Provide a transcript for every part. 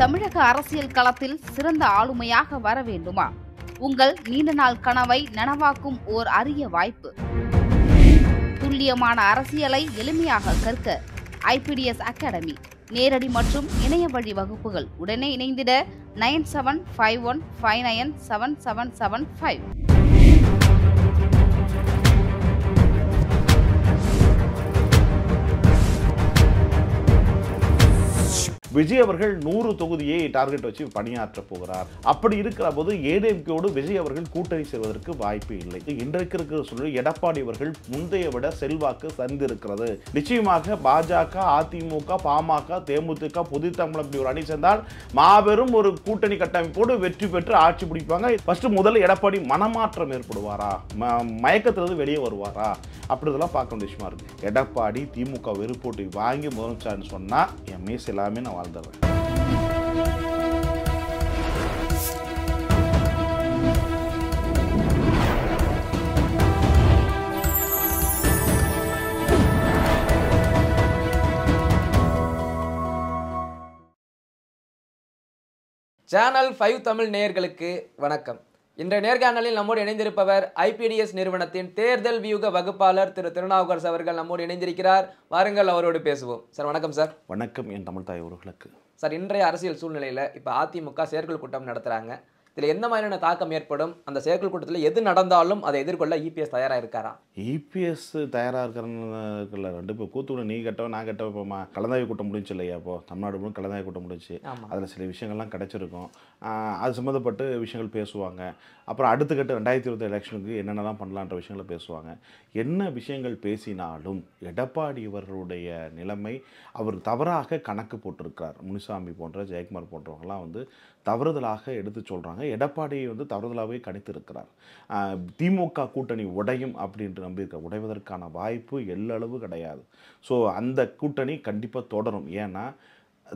தமிழக அரசியல் களத்தில் சிறந்த ஆளுமையாக வர வேண்டுமா? உங்கள் நீண்ட நாள் கனவை நனவாக்கும் ஓர் அரிய வாய்ப்பு. துல்லியமான அரசியலை எளிமையாக கற்க ஐபிடிஎஸ் அகாடமி நேரடி மற்றும் இணைய வழி வகுப்புகள் உடனே இணைந்திட nine seven five one five nine seven seven seven five. Vijay அவர்கள் நூறு தொகுதியை டார்கெட் வச்சு பணியாற்ற போகிறார். அப்படி இருக்கிற போது ஏடிஎம்கேயோடு விஜய் அவர்கள் கூட்டணி சேர்வதற்கு வாய்ப்பு இல்லை. இன்றைக்கு இருக்கிற சூழல் எடப்பாடி அவர்கள் முந்தைய விட செல்வாக்கு சரிந்திருக்கிறது நிச்சயமாக பாஜக அதிமுக பாமக தேமுதிக பொது தமிழ் அப்படி ஒரு அணி சேர்ந்தால் மாபெரும் ஒரு கூட்டணி கட்டமைப்போடு வெற்றி பெற்று ஆட்சி பிடிப்பாங்க. ஃபர்ஸ்ட் முதல்ல எடப்பாடி மனமாற்றம் ஏற்படுவாரா? ம- மயக்கத்திலிருந்து வெளியே வருவாரா? அப்படிதெல்லாம் பார்க்க வேண்டிய விஷயமா இருக்கு. எடப்பாடி திமுக வெறுப்போட்டி வாங்கி முதலமைச்சார்னு சொன்னா எம்எஸ் எல்லாமே நான் வாழ்ந்துடுறேன் சேனல் ஃபைவ் தமிழ் நேயர்களுக்கு வணக்கம். இன்றைய நேர்காணலில் நம்மோடு இணைந்திருப்பவர் ஐபிடிஎஸ் நிறுவனத்தின் தேர்தல் வியூக வகுப்பாளர் திரு திருநாவுக்கரசு அவர்கள் நம்மோடு இணைந்திருக்கிறார். வாருங்கள் அவரோடு பேசுவோம். சார் வணக்கம் சார். வணக்கம் என் தமிழ் தாய் உறவுகளுக்கு சார் இன்றைய அரசியல் சூழ்நிலையில் இப்போ அதிமுக செயற்குழு கூட்டம் நடத்துகிறாங்க இதில் எந்த மாதிரியான தாக்கம் ஏற்படும்? அந்த செயற்குழு கூட்டத்தில் எது நடந்தாலும் அதை எதிர்கொள்ள இபிஎஸ் தயாராக இருக்காரா? இபிஎஸ் தயாராக இருக்கிற ரெண்டு பேர் கூத்துவிட நீ கட்டவன் நான் கட்டவன் இப்போ கலந்தாய்வு கூட்டம் முடிஞ்சு இல்லையா இப்போ? தமிழ்நாடு முழு கலந்தாய்வு கூட்டம் முடிஞ்சு அதில் சில விஷயங்கள்லாம் கிடைச்சிருக்கும். அது சம்மந்தப்பட்டு விஷயங்கள் பேசுவாங்க. அப்புறம் அடுத்த கட்ட ரெண்டாயிரத்தி இருபத்தி எலெக்ஷனுக்கு என்னென்னலாம் பண்ணலான்ற விஷயங்களை பேசுவாங்க. என்ன விஷயங்கள் பேசினாலும் எடப்பாடி அவர்களுடைய நிலைமை அவர் தவறாக கணக்கு போட்டிருக்கிறார். முனிசாமி போன்ற ஜெயக்குமார் போன்றவங்கலாம் வந்து தவறுதலாக எடுத்து சொல்கிறாங்க எடப்பாடியை வந்து தவறுதலாகவே கணித்திருக்கிறார். திமுக கூட்டணி உடையும் அப்படின்ட்டு நம்பியிருக்க உடைவதற்கான வாய்ப்பு எல்லளவு கிடையாது. ஸோ அந்த கூட்டணி கண்டிப்பாக தொடரும். ஏன்னா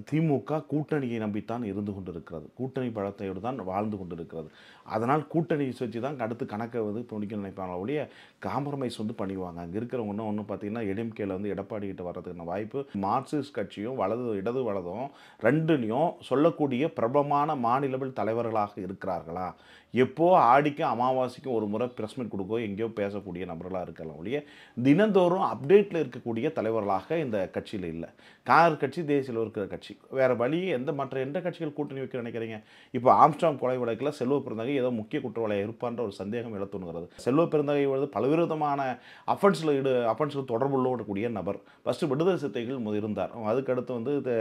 திமுக கூட்டணியை நம்பித்தான் இருந்து கொண்டிருக்கிறது. கூட்டணி பழத்தையோடு தான் வாழ்ந்து கொண்டிருக்கிறது. அதனால் கூட்டணி வச்சு தான் அடுத்து கணக்கை வந்து பிடிக்க நினைப்பாங்க ஒழிய காம்ப்ரமைஸ் வந்து பண்ணிடுவாங்க அங்கே இருக்கிறவங்க இன்னும் ஒன்று பார்த்தீங்கன்னா எடிஎம்கேல வந்து எடப்பாடி கிட்ட வர்றதுக்கான வாய்ப்பு மார்க்சிஸ்ட் கட்சியும் வலது இடது வலதும் ரெண்டுலேயும் சொல்லக்கூடிய பிரபலமான மாநிலவில் தலைவர்களாக இருக்கிறார்களா? எப்போ ஆடிக்கும் அமாவாசைக்கும் ஒரு முறை ப்ரெஸ் மீட் கொடுக்கோ எங்கேயோ பேசக்கூடிய நபர்களாக இருக்கலாம் ஒழிய தினந்தோறும் அப்டேட்டில் இருக்கக்கூடிய தலைவர்களாக இந்த கட்சியில் இல்லை. காங்கிரஸ் கட்சி தேசியில் இருக்கிற கட்சி. வேறு வழி எந்த மற்ற எந்த கட்சிகள் கூட்டணி வைக்க நினைக்கிறீங்க? இப்போ ஆம்ஸ்டாம் கொலை வழக்கில் செல்வ பிறந்தகை ஏதோ முக்கிய குற்றவாளியாக இருப்பான்ற ஒரு சந்தேகம் எழ செல்வ பிறந்தகை வந்து பலவிதமான விதமான அஃபென்ஸில் ஈடு அஃபென்ஸில் தொடர்புள்ளக்கூடிய நபர். ஃபஸ்ட்டு விடுதலை சித்தைகள் இருந்தார். அதுக்கடுத்து வந்து இது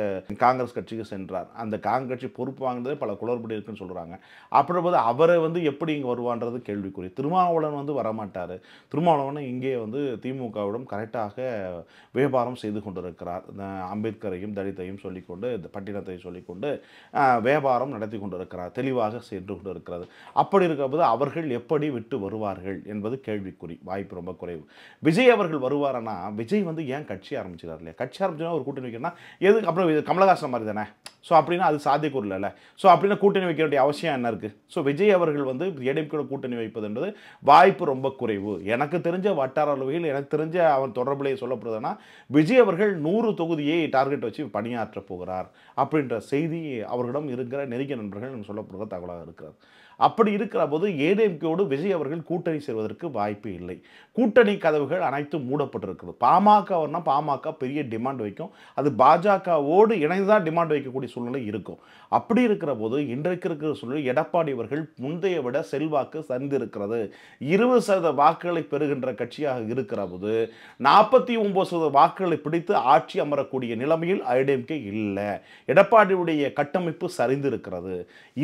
காங்கிரஸ் கட்சிக்கு சென்றார். அந்த காங்கிரஸ் கட்சி பொறுப்பு வாங்கினதே பல குளறுபடி இருக்குன்னு சொல்கிறாங்க அப்புறம் போது அவரை வந்து எப்படி இங்கே வருவான்றது கேள்விக்குறி. திருமாவளவன் வந்து வரமாட்டார். திருமாவளவன் இங்கே வந்து திமுகவிடம் கரெக்டாக வியாபாரம் செய்து கொண்டிருக்கிறார். அம்பேத்கரையும் தலித்தையும் சொல்லிக்கொண்டு இந்த பட்டினத்தையும் சொல்லிக்கொண்டு வியாபாரம் நடத்தி கொண்டிருக்கிறார். தெளிவாக சென்று கொண்டிருக்கிறது. அப்படி இருக்கும்போது அவர்கள் எப்படி விட்டு வருவார்கள் என்பது கேள்விக்குறி. வாய்ப்பு ரொம்ப குறைவு. விஜய் அவர்கள் வருவாரனா விஜய் வந்து ஏன் கட்சி ஆரம்பிச்சிடார் இல்லையா? கட்சி ஆரம்பிச்சுன்னா ஒரு கூட்டணி வைக்கணும்னா எதுக்கு? அப்புறம் கமலஹாசன் மாதிரி தானே? ஸோ அப்படின்னா அது சாத்தியக்கூறில்ல ஸோ அப்படின்னா கூட்டணி வைக்க வேண்டிய அவசியம் என்ன இருக்குது ஸோ விஜய் அவர் அவர்கள் வந்து ஏடிஎம்கேட கூட்டணி வைப்பது என்பது வாய்ப்பு ரொம்ப குறைவு. எனக்கு தெரிஞ்ச வட்டார அளவில் எனக்கு தெரிஞ்ச அவன் தொடர்புலேயே சொல்லப்படுதுன்னா விஜய் அவர்கள் நூறு தொகுதியை டார்கெட் வச்சு பணியாற்ற போகிறார் அப்படின்ற செய்தி அவர்களிடம் இருக்கிற நெருங்கிய நண்பர்கள் சொல்லப்படுற தகவலாக இருக்கிறார் அப்படி இருக்கிற போது ஏடிஎம்கேயோடு விஜய் அவர்கள் கூட்டணி சேர்வதற்கு வாய்ப்பு இல்லை. கூட்டணி கதவுகள் அனைத்தும் மூடப்பட்டிருக்கிறது. பாமகனா பாமக பெரிய டிமாண்ட் வைக்கும். அது பாஜகவோடு இணைந்து தான் டிமாண்ட் வைக்கக்கூடிய சூழ்நிலை இருக்கும். அப்படி இருக்கிற போது இன்றைக்கு இருக்கிற சூழ்நிலை எடப்பாடி அவர்கள் முந்தைய விட செல்வாக்கு சரிந்திருக்கிறது. இருபது சதவீத வாக்குகளை பெறுகின்ற கட்சியாக இருக்கிற போது நாற்பத்தி ஒன்பது சதவீத வாக்குகளை பிடித்து ஆட்சி அமரக்கூடிய நிலைமையில் ஐடிஎம்கே இல்லை. எடப்பாடியுடைய கட்டமைப்பு சரிந்திருக்கிறது.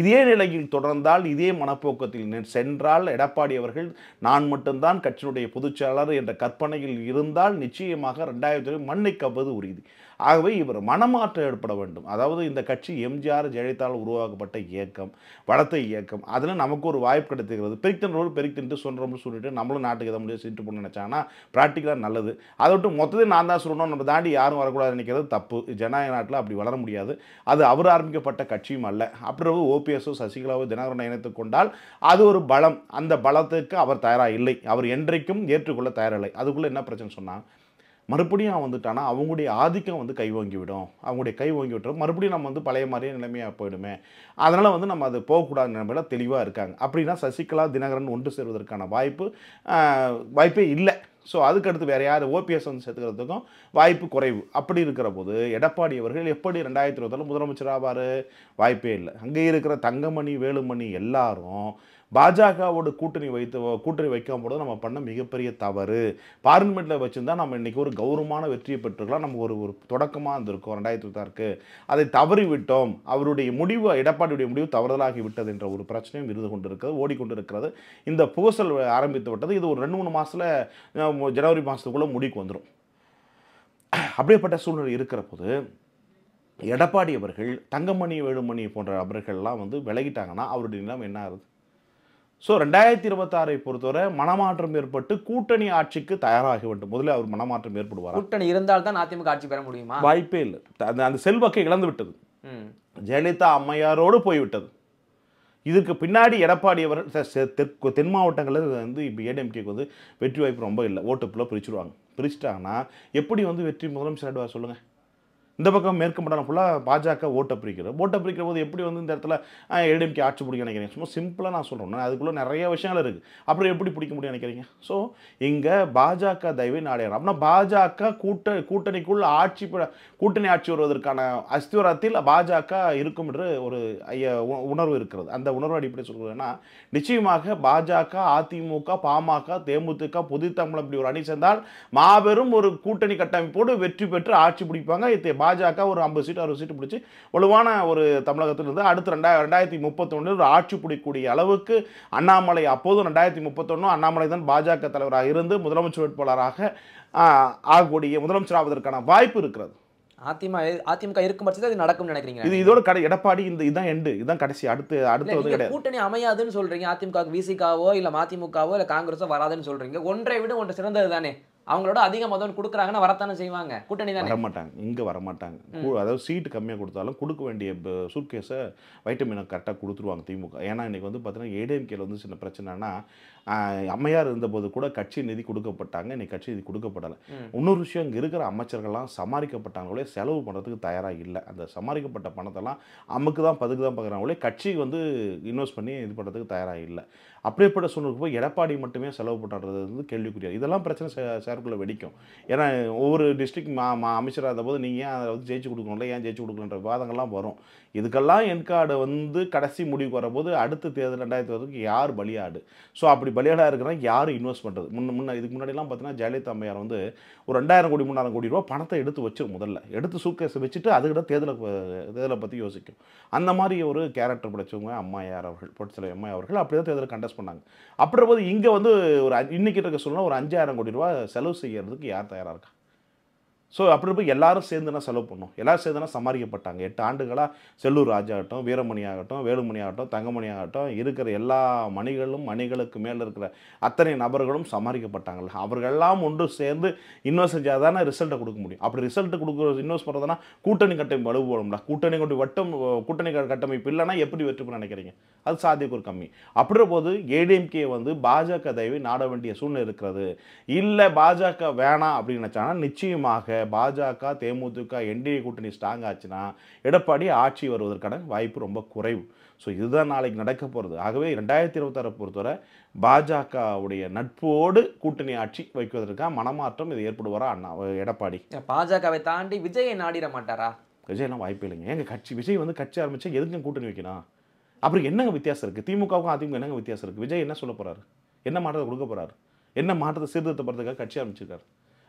இதே நிலையில் தொடர்ந்தால் இதே மனப்போக்கத்தில் சென்றால் எடப்பாடி அவர்கள் நான் மட்டும்தான் கட்சியினுடைய பொதுச்செயலாளர் என்ற கற்பனையில் இருந்தால் நிச்சயமாக ரெண்டாயிரத்தி மண்ணை கவ்வது உறுதி. ஆகவே இவர் மனமாற்றம் ஏற்பட வேண்டும். அதாவது இந்த கட்சி எம்ஜிஆர் ஜெயலலிதாவால் உருவாக்கப்பட்ட இயக்கம் வளர்த்த இயக்கம் அதில் நமக்கு ஒரு வாய்ப்பு கிடைத்துக்கிறது பெருக்கின்றோடு பெருக்கின்ட்டு சொல்கிறோம்னு சொல்லிட்டு நம்மளும் நாட்டுக்கு எதை முடியாது சீட்டு பண்ண நினச்சாங்கன்னா ப்ராக்டிக்கலாக நல்லது. அதை விட்டு மொத்தத்தையும் நான் தான் சொல்லணும் நம்ம தாண்டி யாரும் வரக்கூடாது நினைக்கிறது தப்பு. ஜனநாயக நாட்டில் அப்படி வளர முடியாது. அது அவர் ஆரம்பிக்கப்பட்ட கட்சியும் அல்ல. அப்புறம் ஓபிஎஸ்ஓ சசிகலாவோ தினகரனை இணைத்துக் கொண்டால் அது ஒரு பலம். அந்த பலத்துக்கு அவர் தயாராக இல்லை. அவர் என்றைக்கும் ஏற்றுக்கொள்ள தயாரில்லை அதுக்குள்ளே என்ன பிரச்சனை சொன்னால் மறுபடியும் அவன் வந்துட்டானா அவங்களுடைய ஆதிக்கம் வந்து கை வாங்கிவிடும் அவங்களுடைய கை வாங்கி விட்டுரும் மறுபடியும் நம்ம வந்து பழைய மாதிரியே நிலைமையாக போயிடுமே. அதனால் வந்து நம்ம அது போகக்கூடாத நிலைமையில தெளிவாக இருக்காங்க. அப்படின்னா சசிகலா தினகரன் ஒன்று சேர்வதற்கான வாய்ப்பு வாய்ப்பே இல்லை. ஸோ அதுக்கடுத்து வேறு யார்? ஓபிஎஸ் வந்து சேர்த்துக்கிறதுக்கும் வாய்ப்பு குறைவு. அப்படி இருக்கிற போது எடப்பாடி அவர்கள் எப்படி ரெண்டாயிரத்தி இருபத்தில் முதலமைச்சர் ஆவார்? வாய்ப்பே இல்லை. அங்கே இருக்கிற தங்கமணி வேலுமணி எல்லாரும் பாஜகவோட கூட்டணி வைத்து கூட்டணி வைக்கும் போது நம்ம பண்ண மிகப்பெரிய தவறு. பார்லிமெண்ட்டில் வச்சுருந்தா நம்ம இன்றைக்கி ஒரு கௌரவமான வெற்றியை பெற்றுக்கலாம். நம்ம ஒரு ஒரு தொடக்கமாக இருந்திருக்கோம் ரெண்டாயிரத்தி இருபத்தாறுக்கு அதை தவறி விட்டோம் அவருடைய முடிவு எடப்பாடியுடைய முடிவு தவறுதலாகி விட்டது என்ற ஒரு பிரச்சனையும் இருந்து கொண்டிருக்கிறது ஓடிக்கொண்டிருக்கிறது. இந்த புகசல் ஆரம்பித்து விட்டது. இது ஒரு ரெண்டு மூணு மாதத்தில் ஜனவரி மாதத்துக்குள்ளே முடிக்கு வந்துடும் அப்படிப்பட்ட சூழ்நிலை இருக்கிற போது எடப்பாடி அவர்கள் தங்கமணி வேலுமணி போன்ற அவர்கள்லாம் வந்து விலகிட்டாங்கன்னா அவருடைய நிலம் என்ன ஆகுது? ஸோ ரெண்டாயிரத்தி இருபத்தாறை பொறுத்தவரை மனமாற்றம் ஏற்பட்டு கூட்டணி ஆட்சிக்கு தயாராக வேண்டும். முதல்ல அவர் மனமாற்றம் ஏற்படுவார்? கூட்டணி இருந்தால் தான் அதிமுக ஆட்சி பெற முடியுமா? வாய்ப்பே இல்லை. அந்த அந்த செல்வாக்கை இழந்து விட்டது. ஜெயலலிதா அம்மையாரோடு போய்விட்டது. இதுக்கு பின்னாடி எடப்பாடி அவர் தெற்கு தென் மாவட்டங்களில் வந்து இப்போ ஏடிஎம்கேக்கு வந்து வெற்றி வாய்ப்பு ரொம்ப இல்லை. ஓட்டு ஃபுல்லாக பிரிச்சுடுவாங்க பிரிச்சுட்டாங்கன்னா எப்படி வந்து வெற்றி முதலமைச்சர் ஆடுவார் சொல்லுங்கள் இந்த பக்கம் மேற்கு மண்டலம் ஃபுல்லாக பாஜக ஓட்டை பிரிக்கிறது. ஓட்டை பிரிக்கிற போது எப்படி வந்து இந்த இடத்துல ஏடிஎம்கே ஆட்சி பிடிக்க நினைக்கிறீங்க? சும்மா சிம்பிளாக நான் சொல்கிறேன் அதுக்குள்ளே நிறைய விஷயங்கள் இருக்குது அப்புறம் எப்படி பிடிக்க முடியும் நினைக்கிறீங்க? ஸோ இங்கே பாஜக தயவை நாடையணும் அப்படின்னா பாஜக கூட்ட கூட்டணிக்குள் ஆட்சி கூட்டணி ஆட்சி வருவதற்கான அஸ்திவரத்தில் பாஜக இருக்கும் என்று ஒரு ஐய உணர்வு இருக்கிறது. அந்த உணர்வு அடிப்படையில் சொல்கிறதுன்னா நிச்சயமாக பாஜக அதிமுக பாமக தேமுதிக பொது தமிழ் இப்படி ஒரு அணி சேர்ந்தால் மாபெரும் ஒரு கூட்டணி கட்டமைப்போடு வெற்றி பெற்று ஆட்சி பிடிப்பாங்க. இது பாஜக ஒரு ஐம்பது சீட் அறுபது சீட்டு பிடிச்சி வலுவான ஒரு தமிழகத்தில் இருந்து அடுத்து ரெண்டாயிரம் ரெண்டாயிரத்தி முப்பத்தொன்னில் ஒரு ஆட்சி பிடிக்கக்கூடிய அளவுக்கு அண்ணாமலை அப்போதும் ரெண்டாயிரத்தி முப்பத்தொன்னு அண்ணாமலை தான் பாஜக தலைவராக இருந்து முதலமைச்சர் வேட்பாளராக ஆகக்கூடிய முதலமைச்சர் ஆவதற்கான வாய்ப்பு இருக்கிறது. அதிமுக அதிமுக இருக்கும் பட்சத்தில் இது நடக்கும்னு நினைக்கிறீங்க. இது இதோட கடை எடப்பாடி இந்த இதுதான் எண்டு இதுதான் கடைசி அடுத்து அடுத்து வந்து கிடையாது. கூட்டணி அமையாதுன்னு சொல்றீங்க. அதிமுக விசிகாவோ இல்ல மதிமுகவோ இல்ல காங்கிரஸோ வராதுன்னு சொல்றீங்க. ஒன்றை விட ஒன்று சிறந்தது தானே அவங்களோட அதிக மதம் கொடுக்குறாங்கன்னா வரத்தானே செய்வாங்க? கூட்டணி தானே? வரமாட்டாங்க. இங்கே வரமாட்டாங்க. அதாவது சீட்டு கம்மியாக கொடுத்தாலும் கொடுக்க வேண்டிய சூட்கேஸை வைட்டமினை கரெக்டாக கொடுத்துருவாங்க திமுக. ஏன்னா இன்னைக்கு வந்து பார்த்தீங்கன்னா ஏடிஎம்கேல வந்து சின்ன பிரச்சனைனா அம்மையார் இருந்தபோது கூட கட்சி நிதி கொடுக்கப்பட்டாங்க. இன்னைக்கு கட்சி நிதி கொடுக்கப்படலை. இன்னொரு விஷயம் இங்கே இருக்கிற அமைச்சர்கள்லாம் சமாளிக்கப்பட்டாங்களே செலவு பண்ணுறதுக்கு தயாராக இல்லை. அந்த சமாளிக்கப்பட்ட பணத்தெல்லாம் அமுக்கு தான் பதுக்கு தான் பார்க்குறாங்களே கட்சி வந்து இன்வெஸ்ட் பண்ணி இது பண்ணுறதுக்கு தயாராக இல்லை. அப்படியேப்பட்ட சூழ்நிலை போய் எடப்பாடி மட்டுமே செலவு பண்ணுறது வந்து கேள்விக்குரியாது இதெல்லாம் பிரச்சனை சேருக்குள்ளே வெடிக்கும். ஏன்னா ஒவ்வொரு டிஸ்ட்ரிக்ட் மா மா அமைச்சராக இருந்தபோது நீங்கள் ஏன் அதை வந்து ஜெயிச்சு கொடுக்கணும்ல? ஏன் ஜெயிச்சு கொடுக்கணுன்ற விவாதங்கள்லாம் வரும். இதுக்கெல்லாம் என்கார்டு வந்து கடைசி முடிவுக்கு வரும்போது அடுத்த தேர்தல் ரெண்டாயிரத்தி இருபதுக்கு யார் பலியாடு? ஸோ அப்படி பலியாடாக இருக்கிறனா யார் இன்வெஸ்ட் பண்ணுறது முன்ன முன்ன இதுக்கு முன்னாடிலாம் பார்த்தீங்கன்னா ஜெயலலிதா அம்மையார் வந்து ஒரு ரெண்டாயிரம் கோடி மூணாயிரம் கோடி ரூபா பணத்தை எடுத்து வச்சிரும் முதல்ல. எடுத்து சூக்கேஸை வச்சுட்டு அதுக்கிட்ட தேர்தலை தேர்தலை பற்றி யோசிக்கும். அந்த மாதிரி ஒரு கேரக்டர் படைச்சவங்க அம்மாயார் அவர்கள் பொறுத்தலை அம்மா அவர்கள். அப்படி தான் தேர்தலை கண்டஸ்ட் பண்ணாங்க. அப்படின்ற போது இங்கே வந்து ஒரு இன்னைக்கு இருக்க சொல்லணும் ஒரு அஞ்சாயிரம் கோடி ரூபா செலவு செய்யறதுக்கு யார் தயாராக இருக்கா? ஸோ அப்படி இருப்போம் எல்லாரும் சேர்ந்துனா செலவு பண்ணோம். எல்லாரும் சேர்ந்துனா சமாளிக்கப்பட்டாங்க எட்டு ஆண்டுகளாக செல்லூர் ராஜா ஆகட்டும் வீரமணி ஆகட்டும் வேலுமணி ஆகட்டும் தங்கமணி ஆகட்டும் இருக்கிற எல்லா மணிகளும் மணிகளுக்கு மேலே இருக்கிற அத்தனை நபர்களும் சமாளிக்கப்பட்டாங்கல்ல அவர்களெல்லாம் ஒன்று சேர்ந்து இன்வெஸ்ட் செஞ்சால் தானே ரிசல்ட்டை கொடுக்க முடியும். அப்படி ரிசல்ட் கொடுக்குற இன்வெஸ்ட் பண்ணுறதுனா கூட்டணி கட்டமைப்பு வலுவோம்ல கூட்டணி கொண்டு வட்டம் கூட்டணி கட்டமைப்பு இல்லைன்னா எப்படி வெற்றி நினைக்கிறீங்க? அது சாத்தியக்கூறு கம்மி. அப்படின்ற போது ஏடிஎம்கே வந்து பாஜக தயவை நாட வேண்டிய சூழ்நிலை இருக்கிறது. இல்லை பாஜக வேணாம் அப்படின்னு நினச்சாங்கன்னா நிச்சயமாக பாஜக தேமுதிக என்டிஏ கூட்டணி ஸ்ட்ராங் ஆச்சுன்னா எடப்பாடி ஆட்சி வருவதற்கான வாய்ப்பு ரொம்ப குறைவு. ஸோ இதுதான் நாளைக்கு நடக்க போகிறது ஆகவே ரெண்டாயிரத்தி இருபத்தாறை பொறுத்தவரை பாஜகவுடைய நட்போடு கூட்டணி ஆட்சி வைப்பதற்காக மனமாற்றம் இது ஏற்படுவாரா அண்ணா எடப்பாடி? பாஜகவை தாண்டி விஜயை நாடிட மாட்டாரா? விஜய்லாம் வாய்ப்பே இல்லைங்க. எங்கள் கட்சி விஜய் வந்து கட்சி ஆரம்பிச்சா எதுக்கு கூட்டணி வைக்கணும்? அப்புறம் என்னங்க வித்தியாசம் இருக்குது திமுகவுக்கும் அதிமுக என்னங்க வித்தியாசம் இருக்குது விஜய் என்ன சொல்ல போறாரு? என்ன மாற்றத்தை கொடுக்க போறாரு? என்ன மாற்றத்தை சீர்திருத்தப்படுறதுக்காக கட்சி ஆரம்பிச்சிருக்காரு?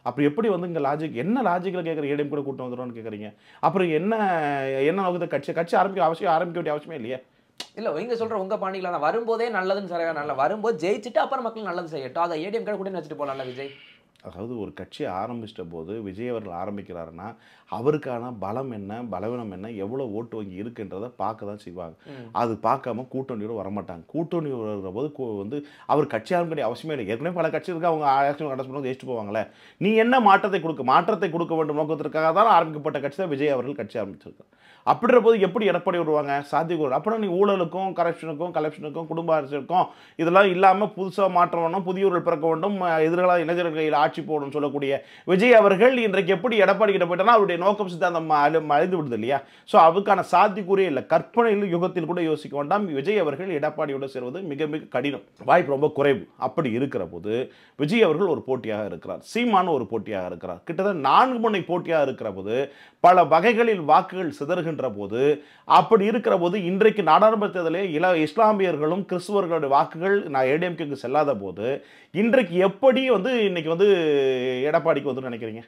அப்புறம் எப்படி வந்து இங்கே லாஜிக் என்ன லாஜிக்கில் கேட்குற ஏடிஎம் கூட கூட்டம் வந்துடும்னு கேட்குறீங்க அப்புறம் என்ன என்ன நோக்கத்தை கட்சி கட்சி ஆரம்பிக்க அவசியம் ஆரம்பிக்க வேண்டிய அவசியமே இல்லையே. இல்ல நீங்க சொல்ற உங்க பாண்டிகளா தான் வரும்போதே நல்லதுன்னு சொல்ல நல்ல வரும்போது ஜெயிச்சுட்டு அப்புறம் மக்கள் நல்லது செய்யட்டும். அதை ஏடிஎம் கூட கூட வச்சுட்டு போலாம்ல விஜய்? அதாவது ஒரு கட்சி ஆரம்பிச்சிட்ட போது விஜய் அவர்கள் ஆரம்பிக்கிறாருன்னா அவருக்கான பலம் என்ன பலவீனம் என்ன எவ்வளோ ஓட்டு வங்கி இருக்குன்றதை பார்க்க தான் செய்வாங்க. அது பார்க்காம கூட்டணியோட வரமாட்டாங்க. கூட்டணி வருகிற போது வந்து அவர் கட்சி ஆரம்பிக்க வேண்டிய அவசியமே இல்லை. ஏற்கனவே பல கட்சி இருக்கு. அவங்க எலெக்ஷன் கண்டஸ்ட் பண்ணி போவாங்களே. நீ என்ன மாற்றத்தை கொடுக்க? மாற்றத்தை கொடுக்க வேண்டும் நோக்கத்திற்காக தான் ஆரம்பிக்கப்பட்ட கட்சி தான் விஜய் அவர்கள் கட்சி ஆரம்பிச்சிருக்காரு அப்படின்ற போது எப்படி எடப்பாடி வருவாங்க? சாத்தியக்கூறு அப்புறம் நீ ஊழலுக்கும் கரப்ஷனுக்கும் கலெக்ஷனுக்கும் குடும்ப அரசுக்கும் இதெல்லாம் இல்லாமல் புதுசாக மாற்ற வேண்டும் புதியவர்கள் பிறக்க வேண்டும் எதிர்கால இளைஞர்கள் கையில் ஆட்சி போகணும்னு சொல்லக்கூடிய விஜய் அவர்கள் இன்றைக்கு எப்படி எடப்பாடி கிட்ட போயிட்டோம்னா அவருடைய நோக்கம் சித்தாந்தம் அழிந்து விடுது இல்லையா? ஸோ அதுக்கான சாத்தியக்கூறே இல்லை. கற்பனையில் யுகத்தில் கூட யோசிக்க வேண்டாம். விஜய் அவர்கள் எடப்பாடியோடு சேர்வது மிக மிக கடினம். வாய்ப்பு ரொம்ப குறைவு. அப்படி இருக்கிற போது விஜய் அவர்கள் ஒரு போட்டியாக இருக்கிறார். சீமான ஒரு போட்டியாக இருக்கிறார். கிட்டத்தட்ட நான்கு முனை போட்டியாக இருக்கிற போது பல வகைகளில் வாக்குகள் சிதற சிதறுகின்ற போது அப்படி இருக்கிற போது இன்றைக்கு நாடாளுமன்ற தேர்தலில் இல இஸ்லாமியர்களும் கிறிஸ்துவர்களுடைய வாக்குகள் நான் ஏடிஎம்கேக்கு செல்லாத போது இன்றைக்கு எப்படி வந்து இன்னைக்கு வந்து எடப்பாடிக்கு வந்து நினைக்கிறீங்க?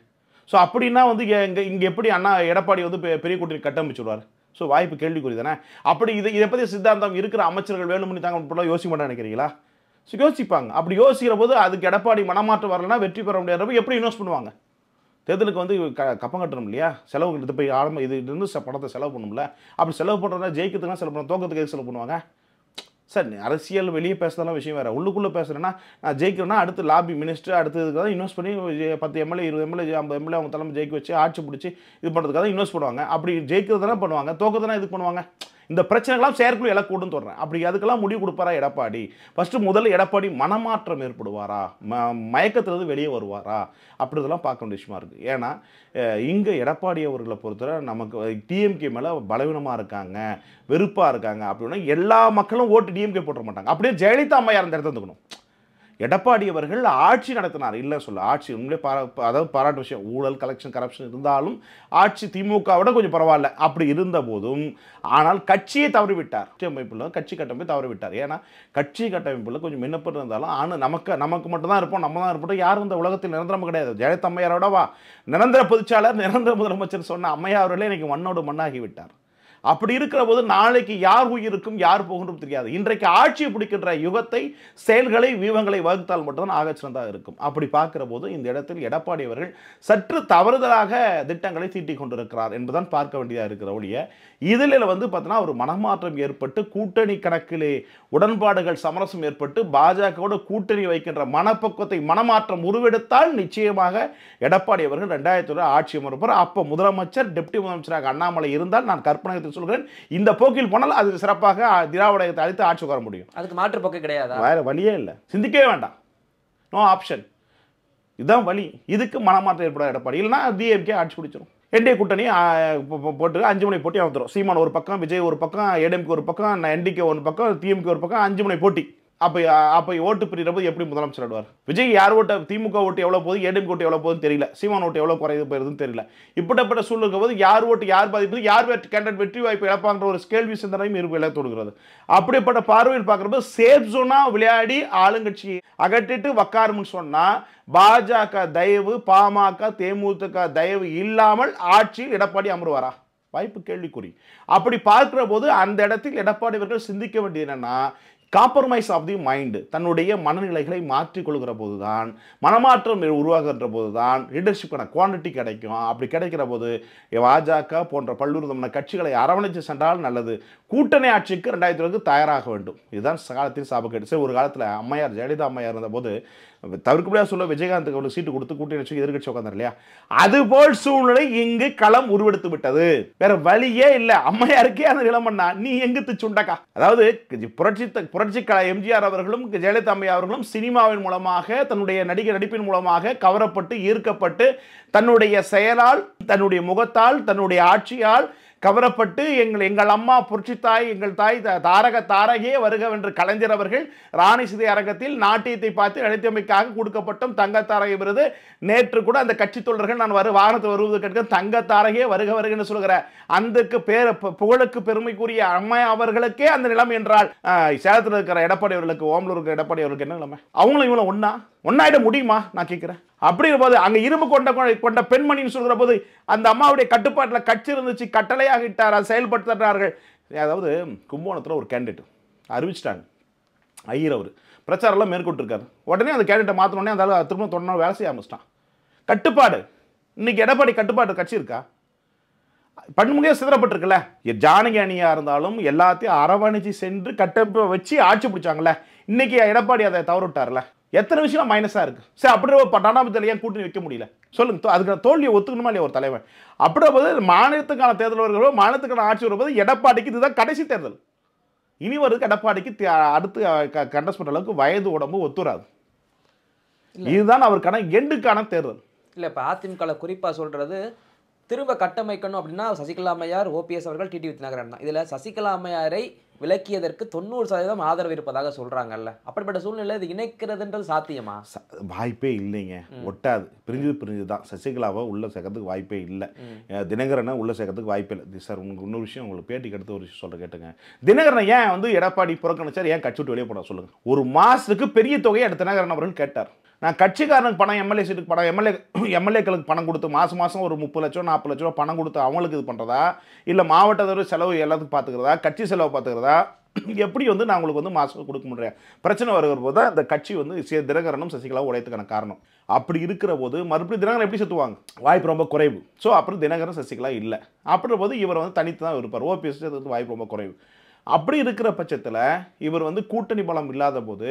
ஸோ அப்படின்னா வந்து இங்கே இங்கே எப்படி அண்ணா எடப்பாடி வந்து பெ- பெரிய கூட்டணி கட்டமைச்சுடுவார் ஸோ வாய்ப்பு கேள்விக்குறி தானே? அப்படி இதை இதை பற்றி சித்தாந்தம் இருக்கிற அமைச்சர்கள் வேணும்னு தாங்க இப்படிலாம் யோசிக்க மாட்டேன் நினைக்கிறீங்களா? ஸோ யோசிப்பாங்க. அப்படி யோசிக்கிற போது அதுக்கு எடப்பாடி மனமாற்றம் வரலன்னா வெற்றி பெற முடியாதப்ப எப்படி இன்வெஸ்ட் பண்ணுவாங்க? தேர்தலுக்கு வந்து க கப்பம் கட்டணும் இல்லையா? செலவு இது போய் ஆரம்ப இது இருந்து பணத்தை செலவு பண்ணணும்ல. அப்படி செலவு பண்ணுறதா ஜெயிக்கிறதுக்கு செலவு பண்ண தோக்கத்துக்கு எது செலவு பண்ணுவாங்க? சார் அரசியல் வெளியே பேசுறதெல்லாம் விஷயம் வேறு. உள்ளுக்குள்ளே பேசுகிறேன்னா நான் ஜெயிக்கிறேன்னா அடுத்து லாபி மினிஸ்டர் அடுத்து இதுக்காக தான் இன்வெஸ்ட் பண்ணி பத்து எம்எல்ஏ இருபது எம்எல்ஏ ஐம்பது எம்எல்ஏ அவங்க தலைமை ஜெயிக்க வச்சு ஆட்சி பிடிச்சி இது பண்ணுறதுக்காக தான் இன்வெஸ்ட் பண்ணுவாங்க. அப்படி ஜெயிக்கிறது தானே பண்ணுவாங்க தோக்கத்தானே இது பண்ணுவாங்க? இந்த பிரச்சனைகள்லாம் செயற்குழு எழக்கூடும் சொல்கிறேன் அப்படி அதுக்கெல்லாம் முடிவு கொடுப்பாரா எடப்பாடி? ஃபஸ்ட்டு முதல்ல எடப்பாடி மனமாற்றம் ஏற்படுவாரா? ம மயக்கத்துலேருந்து வெளியே வருவாரா? அப்படிதெல்லாம் பார்க்க வேண்டிய விஷயமா இருக்குது ஏன்னா இங்கே எடப்பாடி அவர்களை பொறுத்தவரை நமக்கு டிஎம்கே மேலே பலவீனமாக இருக்காங்க வெறுப்பாக இருக்காங்க. அப்படின்னா எல்லா மக்களும் ஓட்டு டிஎம்கே போட்டுற மாட்டாங்க. அப்படியே ஜெயலலிதா அம்மையார் அந்த இடத்துல இருந்துக்கணும். எடப்பாடி அவர்கள் ஆட்சி நடத்தினார். இல்லை சொல்ல ஆட்சி உண்மையிலே பாரா அதாவது பாராட்டு விஷயம். ஊழல் கலெக்ஷன் கரப்ஷன் இருந்தாலும் ஆட்சி திமுகவோட கொஞ்சம் பரவாயில்ல. அப்படி இருந்த போதும் ஆனால் கட்சியை தவறிவிட்டார். கட்சி அமைப்பில் கட்சி கட்டமைப்பை தவறிவிட்டார். ஏன்னா கட்சி கட்டமைப்பில் கொஞ்சம் மின்னப்பட்டு இருந்தாலும் ஆனால் நமக்கு நமக்கு மட்டும் தான் இருப்போம். நம்ம தான் இருப்போம். யாரும் இந்த உலகத்தில் நிரந்தரம் கிடையாது. ஜெயலலிதா அம்மையாரோடவா நிரந்தர பொதுச்சாளர் நிரந்தர முதலமைச்சர் சொன்ன அம்மையார் இன்னைக்கு மண்ணோடு மண்ணாகிவிட்டார் அப்படி இருக்கிற போது நாளைக்கு யார் உயிருக்கும் யார் போகணும் தெரியாது. இன்றைக்கு ஆட்சியை பிடிக்கின்ற யுகத்தை செயல்களை வியூகங்களை வகுத்தால் மட்டும்தான் ஆகச்சிறந்ததாக இருக்கும். அப்படி பார்க்கிற போது இந்த இடத்தில் எடப்பாடி அவர்கள் சற்று தவறுதலாக திட்டங்களை தீட்டிக் கொண்டிருக்கிறார் என்பதுதான் பார்க்க வேண்டியதாக இருக்கிற ஒழிய இதில் வந்து பார்த்தீங்கன்னா ஒரு மனமாற்றம் ஏற்பட்டு கூட்டணி கணக்கிலே உடன்பாடுகள் சமரசம் ஏற்பட்டு பாஜகவோட கூட்டணி வைக்கின்ற மனப்பக்குவத்தை மனமாற்றம் உருவெடுத்தால் நிச்சயமாக எடப்பாடி அவர்கள் ரெண்டாயிரத்தி ஆட்சி அமர்ப்பார் அப்போ முதலமைச்சர் டெப்டி முதலமைச்சராக அண்ணாமலை இருந்தால் நான் கற்பனை சொல்கிறேன். இந்த போக்கில் போனால் அது சிறப்பாக திராவிடத்தை அழைத்து ஆட்சி உட்கார முடியும். அதுக்கு மாற்று போக்கு கிடையாதா? வேற வழியே இல்லை. சிந்திக்கவே வேண்டாம். நோ ஆப்ஷன் இதுதான் வழி. இதுக்கு மனமாற்றம் ஏற்பட எடப்பாடி இல்லைன்னா டிஎம்கே ஆட்சி பிடிச்சிரும். என்டிஏ கூட்டணி போட்டு அஞ்சு மணி போட்டி வந்துடும் சீமான் ஒரு பக்கம் விஜய் ஒரு பக்கம் ஏடிஎம்கே ஒரு பக்கம் என்டிகே ஒரு பக்கம் டிஎம்கே ஒரு பக்கம் அஞ்சு மணி போட்டி. அப்போ அப்போ ஓட்டு பிரிகிற எப்படி முதலமைச்சர் ஆடுவார்? விஜய் யார் ஓட்டு திமுக ஓட்டு எவ்வளோ போகுது ஏடிஎம் ஓட்டு எவ்வளோ போகுதுன்னு தெரியல. சீமான் ஓட்டு எவ்வளோ குறையுது போயிருதுன்னு தெரியல. இப்படிப்பட்ட சூழல் போது யார் ஓட்டு யார் பாதிப்பது யார் கேண்டிடேட் வெற்றி வாய்ப்பு இழப்பாங்கிற ஒரு கேள்வி சிந்தனையும் இருப்பு எல்லாம் தொடுகிறது. அப்படிப்பட்ட பார்வையில் பார்க்குறப்ப சேஃப் ஜோனா விளையாடி ஆளுங்கட்சி அகற்றிட்டு உக்காரும்னு சொன்னால் பாஜக தயவு பாமக தேமுதிக தயவு இல்லாமல் ஆட்சியில் எடப்பாடி அமருவாரா? வாய்ப்பு கேள்விக்குறி. அப்படி பார்க்கிற போது அந்த இடத்தில் எடப்பாடி அவர்கள் சிந்திக்க வேண்டியது என்னன்னா காம்ப்ரமைஸ் ஆஃப் தி மைண்டு தன்னுடைய மனநிலைகளை மாற்றிக்கொள்கிற போது தான் மனமாற்றம் உருவாகின்ற போதுதான் லீடர்ஷிப்பான குவான்டிட்டி கிடைக்கும். அப்படி கிடைக்கிற போது பாஜக போன்ற பல்வேறு விதமான கட்சிகளை அரவணைச்சு சென்றால் நல்லது. கூட்டணி ஆட்சிக்கு ரெண்டாயிரத்தி இருபது தயாராக வேண்டும். இதுதான் காலத்தில் சாபக்கேடு. சரி ஒரு காலத்தில் அம்மையார் ஜெயலலிதா அம்மையார் இருந்தபோது தவிர்க்க முடியாத சொல்ல விஜயகாந்துக்கு ஒரு சீட்டு கொடுத்து கூட்டணி வச்சு எதிர்கட்சி உட்காந்தார் இல்லையா? அதுபோல் சூழ்நிலை இங்கு களம் உருவெடுத்து விட்டது. வேற வழியே இல்லை. அம்மையாருக்கே அந்த பண்ணா நீ எங்கு சுண்டக்கா அதாவது புரட்சி புரட்சி எம்ஜிஆர் அவர்களும் ஜெயலலிதா அம்மையா அவர்களும் சினிமாவின் மூலமாக தன்னுடைய நடிகை நடிப்பின் மூலமாக கவரப்பட்டு ஈர்க்கப்பட்டு தன்னுடைய செயலால் தன்னுடைய முகத்தால் தன்னுடைய ஆட்சியால் கவரப்பட்டு எங்கள் எங்கள் அம்மா புரட்சி தாய் எங்கள் தாய் த- தாரக தாரகே வருகவென்று கலைஞர் அவர்கள் ராணி சிதை அரங்கத்தில் நாட்டியத்தை பார்த்து அழைத்தமைக்காக கொடுக்கப்பட்டும் தங்கத்தாரகை விருது. நேற்று கூட அந்த கட்சி தொண்டர்கள் நான் வரு வாகனத்தில் வருவது கேட்க தங்கத்தாரகே வருக வருக வருகன்னு சொல்கிற அந்தக்கு பேர பு- புகழுக்கு பெருமைக்குரிய அம்மா அவர்களுக்கே அந்த நிலைமை என்றால் சேலத்தில் இருக்கிற எடப்பாடி அவர்களுக்கு ஓமலூர் இருக்கிற எடப்பாடி அவர்களுக்கு என்ன நிலைமை? அவங்களும் இவங்களும் ஒன்றா ஒன்னாயிட முடியுமா? நான் கேட்குறேன். அப்படிங்கிற போது அங்கே இரும்பு கொண்ட கொண்ட பெண்மணின்னு சொல்கிற போது அந்த அம்மாவுடைய கட்டுப்பாட்டில் கட்சி இருந்துச்சு கட்டளையாக இட்டாரா அதை செயல்படுத்துறார்கள். அதாவது கும்பகோணத்தில் ஒரு கேண்டிடேட் அறிவிச்சிட்டாங்க. ஐயர் அவர். பிரச்சாரம்லாம் மேற்கொண்டிருக்காரு. உடனே அந்த கேண்டிடேட்டை மாற்றினோடனே அந்த திரும்ப தொடர்ந்து வேலை செய்ய ஆரம்பிச்சிட்டான். கட்டுப்பாடு. இன்னைக்கு எடப்பாடி கட்டுப்பாட்டு கட்சி இருக்கா? பன்முகையாக சிதறப்பட்டிருக்குல்ல. ஜானகி அணியாக இருந்தாலும் எல்லாத்தையும் அரவணைச்சு சென்று கட்டமைப்பை வச்சு ஆட்சி பிடிச்சாங்கல்ல. இன்னைக்கு எடப்பாடி அதை தவறு விட்டார்ல எத்தனை விஷயம் மைனஸாக இருக்கு. சரி அப்படி ஒரு பட்டாணாபத்தில் ஏன் கூட்டணி வைக்க முடியல? சொல்லுங்க அதுக்கு தோல்வியை ஒத்துக்கணுமா இல்லையா ஒரு தலைவன்? அப்படியே போது மாநிலத்துக்கான தேர்தல் வருகிறோ மாநிலத்துக்கான ஆட்சி வரும்போது எடப்பாடிக்கு இதுதான் கடைசி தேர்தல். இனி வருது எடப்பாடிக்கு அடுத்து கண்டஸ்ட் பண்ணுற அளவுக்கு வயது உடம்பு ஒத்துறாது இதுதான் அவருக்கான எண்டுக்கான தேர்தல். இல்ல இப்ப அதிமுக குறிப்பா சொல்றது திரும்ப கட்டமைக்கணும் அப்படின்னா சசிகலா அம்மையார் ஓபிஎஸ் அவர்கள் டிடி வித்நகரன் தான். இதுல சசிகலா அம்மையாரை விலக்கியதற்கு தொண்ணூறு சதவீதம் ஆதரவு இருப்பதாக சொல்றாங்கல்ல. அப்படிப்பட்ட சூழ்நிலை இது இணைக்கிறதுன்றது சாத்தியமா? வாய்ப்பே இல்லைங்க. ஒட்டாது. பிரிஞ்சு பிரிஞ்சு தான் சசிகலாவை உள்ள சேர்க்கறதுக்கு வாய்ப்பே இல்லை. தினகரனை உள்ள சேர்க்கறதுக்கு வாய்ப்பே இல்லை. சார் உங்களுக்கு இன்னொரு விஷயம் உங்களுக்கு பேட்டிக்கு அடுத்து ஒரு விஷயம் சொல்ல கேட்டுங்க. தினகரனை ஏன் வந்து எடப்பாடி புறக்கணிச்சார்? ஏன் கட்சி விட்டு வெளியே போட சொல்லுங்க. ஒரு மாசத்துக்கு பெரிய தொகையை தினகரன் அவர்கள் கேட்டார். நான் கட்சிக்காரனுக்கு பணம் எம்எல்ஏ சீட்டுக்கு பணம் எம்எல்ஏ எம்எல்ஏக்களுக்கு பணம் கொடுத்து மாதம் மாதம் ஒரு முப்பது லட்சம் நாற்பது லட்சம் பணம் கொடுத்து அவங்களுக்கு இது பண்ணுறதா இல்லை மாவட்டத்தோட செலவு எல்லாத்துக்கும் பார்த்துக்கிறதா? கட்சி செலவு பார்த்துக்கிறதா? எப்படி வந்து நான் உங்களுக்கு வந்து மாதம் கொடுக்க முடியாது பிரச்சனை வருகிற போது தான் அந்த கட்சி வந்து சே தினகரனும் சசிகலா உடையத்துக்கான காரணம். அப்படி இருக்கிற போது மறுபடியும் தினகரன் எப்படி சுற்றுவாங்க வாய்ப்பு ரொம்ப குறைவு. ஸோ அப்புறம் தினகரன் சசிகலா இல்லை. அப்படின்ற போது இவர் வந்து தனித்து தான் இருப்பார் ஓபிஎஸ் வந்து வாய்ப்பு ரொம்ப குறைவு. அப்படி இருக்கிற பட்சத்தில் இவர் வந்து கூட்டணி பலம் இல்லாத போது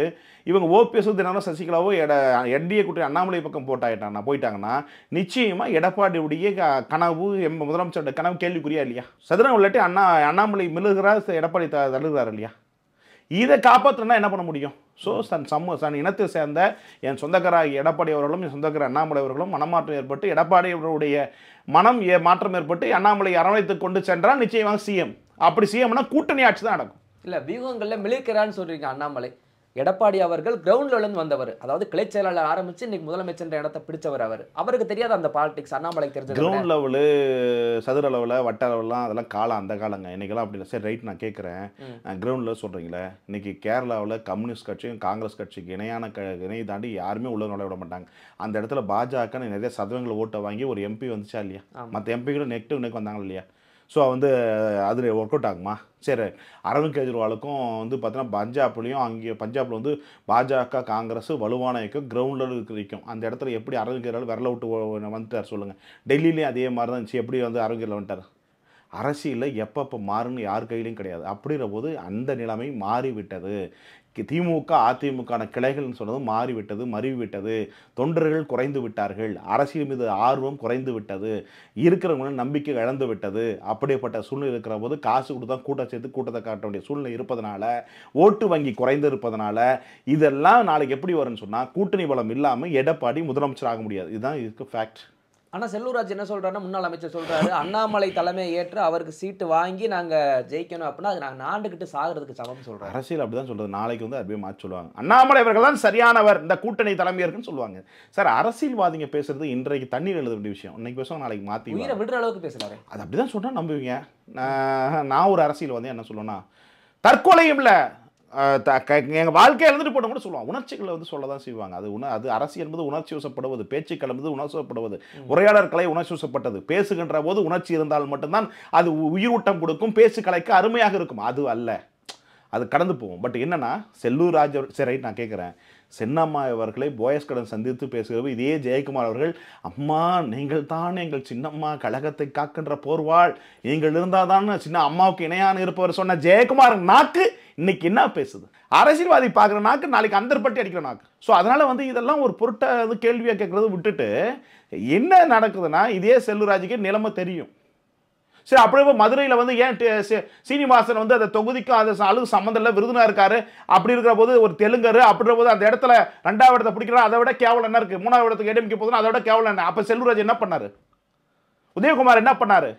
இவங்க ஓபிஎஸ் தினாலும் சசிகலாவோ எட என்டிஏ கூட்டணி அண்ணாமலை பக்கம் போட்டாயிட்டாங்கன்னா போயிட்டாங்கன்னா நிச்சயமாக எடப்பாடியுடைய க- கனவு எம் முதலமைச்சரோட கனவு கேள்விக்குறியா இல்லையா? சதுரம் இல்லாட்டி அண்ணா அண்ணாமலை மிளுகிறார் எடப்பாடி த தழுகிறார் இல்லையா? இதை காப்பாற்றணும்னா என்ன பண்ண முடியும்? ஸோ தன் சமூக தன் இனத்தை சேர்ந்த என் சொந்தக்கார எடப்பாடி அவர்களும் என் சொந்தக்கார அண்ணாமலை அவர்களும் மனமாற்றம் ஏற்பட்டு எடப்பாடி அவர்களுடைய மனம் ஏ மாற்றம் ஏற்பட்டு அண்ணாமலை அரவணைத்து கொண்டு சென்றால் நிச்சயமாக சிஎம் அப்படி சிஎம்னா கூட்டணி ஆட்சி தான் நடக்கும். இல்ல வியூகங்கள்ல மிளிக்கிறான்னு சொல்றீங்க அண்ணாமலை. எடப்பாடி அவர்கள் கிரவுண்ட் லெவலிருந்து வந்தவர். அதாவது கிளை செயலாளர் ஆரம்பிச்சு இன்னைக்கு முதலமைச்சர் இடத்தை பிடிச்சவர் அவர். அவருக்கு தெரியாத அந்த பாலிடிக்ஸ் அண்ணாமலைக்கு தெரிஞ்சது கிரவுண்ட் லெவலு சதுர லெவலில் வட்ட லெவலாம் அதெல்லாம் காலம் அந்த காலங்க. இன்னைக்கெல்லாம் அப்படி இல்லை. சரி ரைட் நான் கேட்குறேன். கிரவுண்டில் சொல்கிறீங்களே இன்னைக்கு கேரளாவில் கம்யூனிஸ்ட் கட்சியும் காங்கிரஸ் கட்சிக்கு இணையான க இணையை தாண்டி யாருமே உள்ள நுழைய விட மாட்டாங்க. அந்த இடத்துல பாஜகன்னு நிறைய சதவீதங்களை ஓட்டை வாங்கி ஒரு எம்பி வந்துச்சா இல்லையா? மற்ற எம்பிகளும் நெக்டு நெக் வந்தாங்க இல்லையா? ஸோ வந்து அதில் ஒர்க் அவுட் ஆகுமா? சரி அரவிந்த் கெஜ்ரிவாலுக்கும் வந்து பார்த்தீங்கன்னா பஞ்சாப்லேயும் அங்கே பஞ்சாப்ல வந்து பாஜக காங்கிரஸ் வலுவான இயக்கம் கிரவுண்டில் இருக்கிற அந்த இடத்துல எப்படி அரவிந்த் கெஜ்ரிவால் விரல விட்டு வந்துட்டார் சொல்லுங்கள் டெல்லியிலேயும் அதே மாதிரி தான் இருந்துச்சு. எப்படி வந்து அரவிந்த் கெஜ்ரிவால் வந்துட்டார்? அரசியலில் எப்பப்போ மாறுன்னு யார் கையிலையும் கிடையாது. அப்படிங்கிற போது அந்த நிலைமை மாறிவிட்டது. திமுக அதிமுகன கிளைகள்னு சொன்னது மாறிவிட்டது மறிவிட்டது. தொண்டர்கள் குறைந்து விட்டார்கள். அரசியல் மீது ஆர்வம் குறைந்து விட்டது. இருக்கிறவங்களும் நம்பிக்கை இழந்து விட்டது. அப்படிப்பட்ட சூழ்நிலை இருக்கிற போது காசு கொடுத்தா கூட்டம் சேர்த்து கூட்டத்தை காட்ட வேண்டிய சூழ்நிலை இருப்பதனால ஓட்டு வங்கி குறைந்து இருப்பதனால இதெல்லாம் நாளைக்கு எப்படி வரும்னு சொன்னால் கூட்டணி பலம் இல்லாமல் எடப்பாடி முதலமைச்சர் ஆக முடியாது. இதுதான் இதுக்கு ஃபேக்ட் ஆனா செல்லூர்ராஜ் என்ன சொல்றாருன்னா முன்னாள் அமைச்சர் சொல்றாரு அண்ணாமலை தலைமையை ஏற்று அவருக்கு சீட்டு வாங்கி நாங்க ஜெயிக்கணும் அப்படின்னா அது நாங்க நாண்டுகிட்டு சாகிறதுக்கு சமம் சொல்றாரு. அரசியல் அப்படிதான் சொல்றது. நாளைக்கு வந்து அப்படியே மாற்றி சொல்லுவாங்க. அண்ணாமலை அவர்கள் தான் சரியானவர். இந்த கூட்டணி தலைமையர்னு சொல்லுவாங்க. சார் அரசியல்வாதிங்க பேசுறது இன்றைக்கு தண்ணீர் எழுத வேண்டிய விஷயம். இன்னைக்கு பேசுவாங்க நாளைக்கு மாற்றி உயிரை விடுற அளவுக்கு பேசுறாரு. அது அப்படிதான் சொன்னா நம்புவீங்க. நான் நான் ஒரு அரசியல் வந்து என்ன சொல்லுவேன்னா தற்கொலையும் இல்லை. எங்கள் வாழ்க்கையை எழுந்துட்டு போட்டு கூட சொல்லுவாங்க. உணர்ச்சிகளை வந்து சொல்ல தான் செய்வாங்க. அது உண அது அரசியல் என்பது உணர்ச்சி வசப்படுவது பேச்சுக்கள் என்பது உணர்ச்சி வசப்படுவது உரையாடல் கலை உணர்ச்சி வசப்பட்டது பேசுகின்ற போது உணர்ச்சி இருந்தால் மட்டும்தான் அது உயிரூட்டம் கொடுக்கும் பேச்சு கலைக்கு அருமையாக இருக்கும். அது அல்ல. அது கடந்து போகும். பட் என்னன்னா செல்லூர் ராஜ் அவர்- சரி நான் கேட்குறேன் சென்னம்மா அவர்களை போயஸ் கடன் சந்தித்து பேசுகிறது இதே ஜெயக்குமார் அவர்கள் அம்மா நீங்கள் தான் எங்கள் சின்னம்மா கழகத்தை காக்கின்ற போர்வாள். நீங்கள் இருந்தால் தான் சின்ன அம்மாவுக்கு இணையான இருப்பவர் சொன்ன ஜெயக்குமார் நாக்கு இன்னைக்கு என்ன பேசுது? அரசியல்வாதி பார்க்குற நாக்கு நாளைக்கு அந்தர்பட்டி அடிக்கிற நாக்கு. ஸோ அதனால் வந்து இதெல்லாம் ஒரு பொருட்டை கேள்வியாக கேட்குறது விட்டுட்டு என்ன நடக்குதுன்னா இதே செல்லுராஜுக்கு நிலைமை தெரியும். சரி அப்படியே இப்போ மதுரையில் வந்து ஏன் சீனிவாசன் வந்து அந்த தொகுதிக்கும் அது அளவு சம்மந்தம் இல்லை விருதுனா இருக்காரு? அப்படி இருக்கிற போது ஒரு தெலுங்கர் அப்படின்ற போது அந்த இடத்துல ரெண்டாவது இடத்தை பிடிக்கிறார். அதை விட கேவலம் என்ன இருக்கு? மூணாவது இடத்துக்கு ஏடிஎம்கே போதுனா அதை விட கேவலம் என்ன? அப்போ செல்வராஜ் என்ன பண்ணார்? உதயகுமார் என்ன பண்ணார்?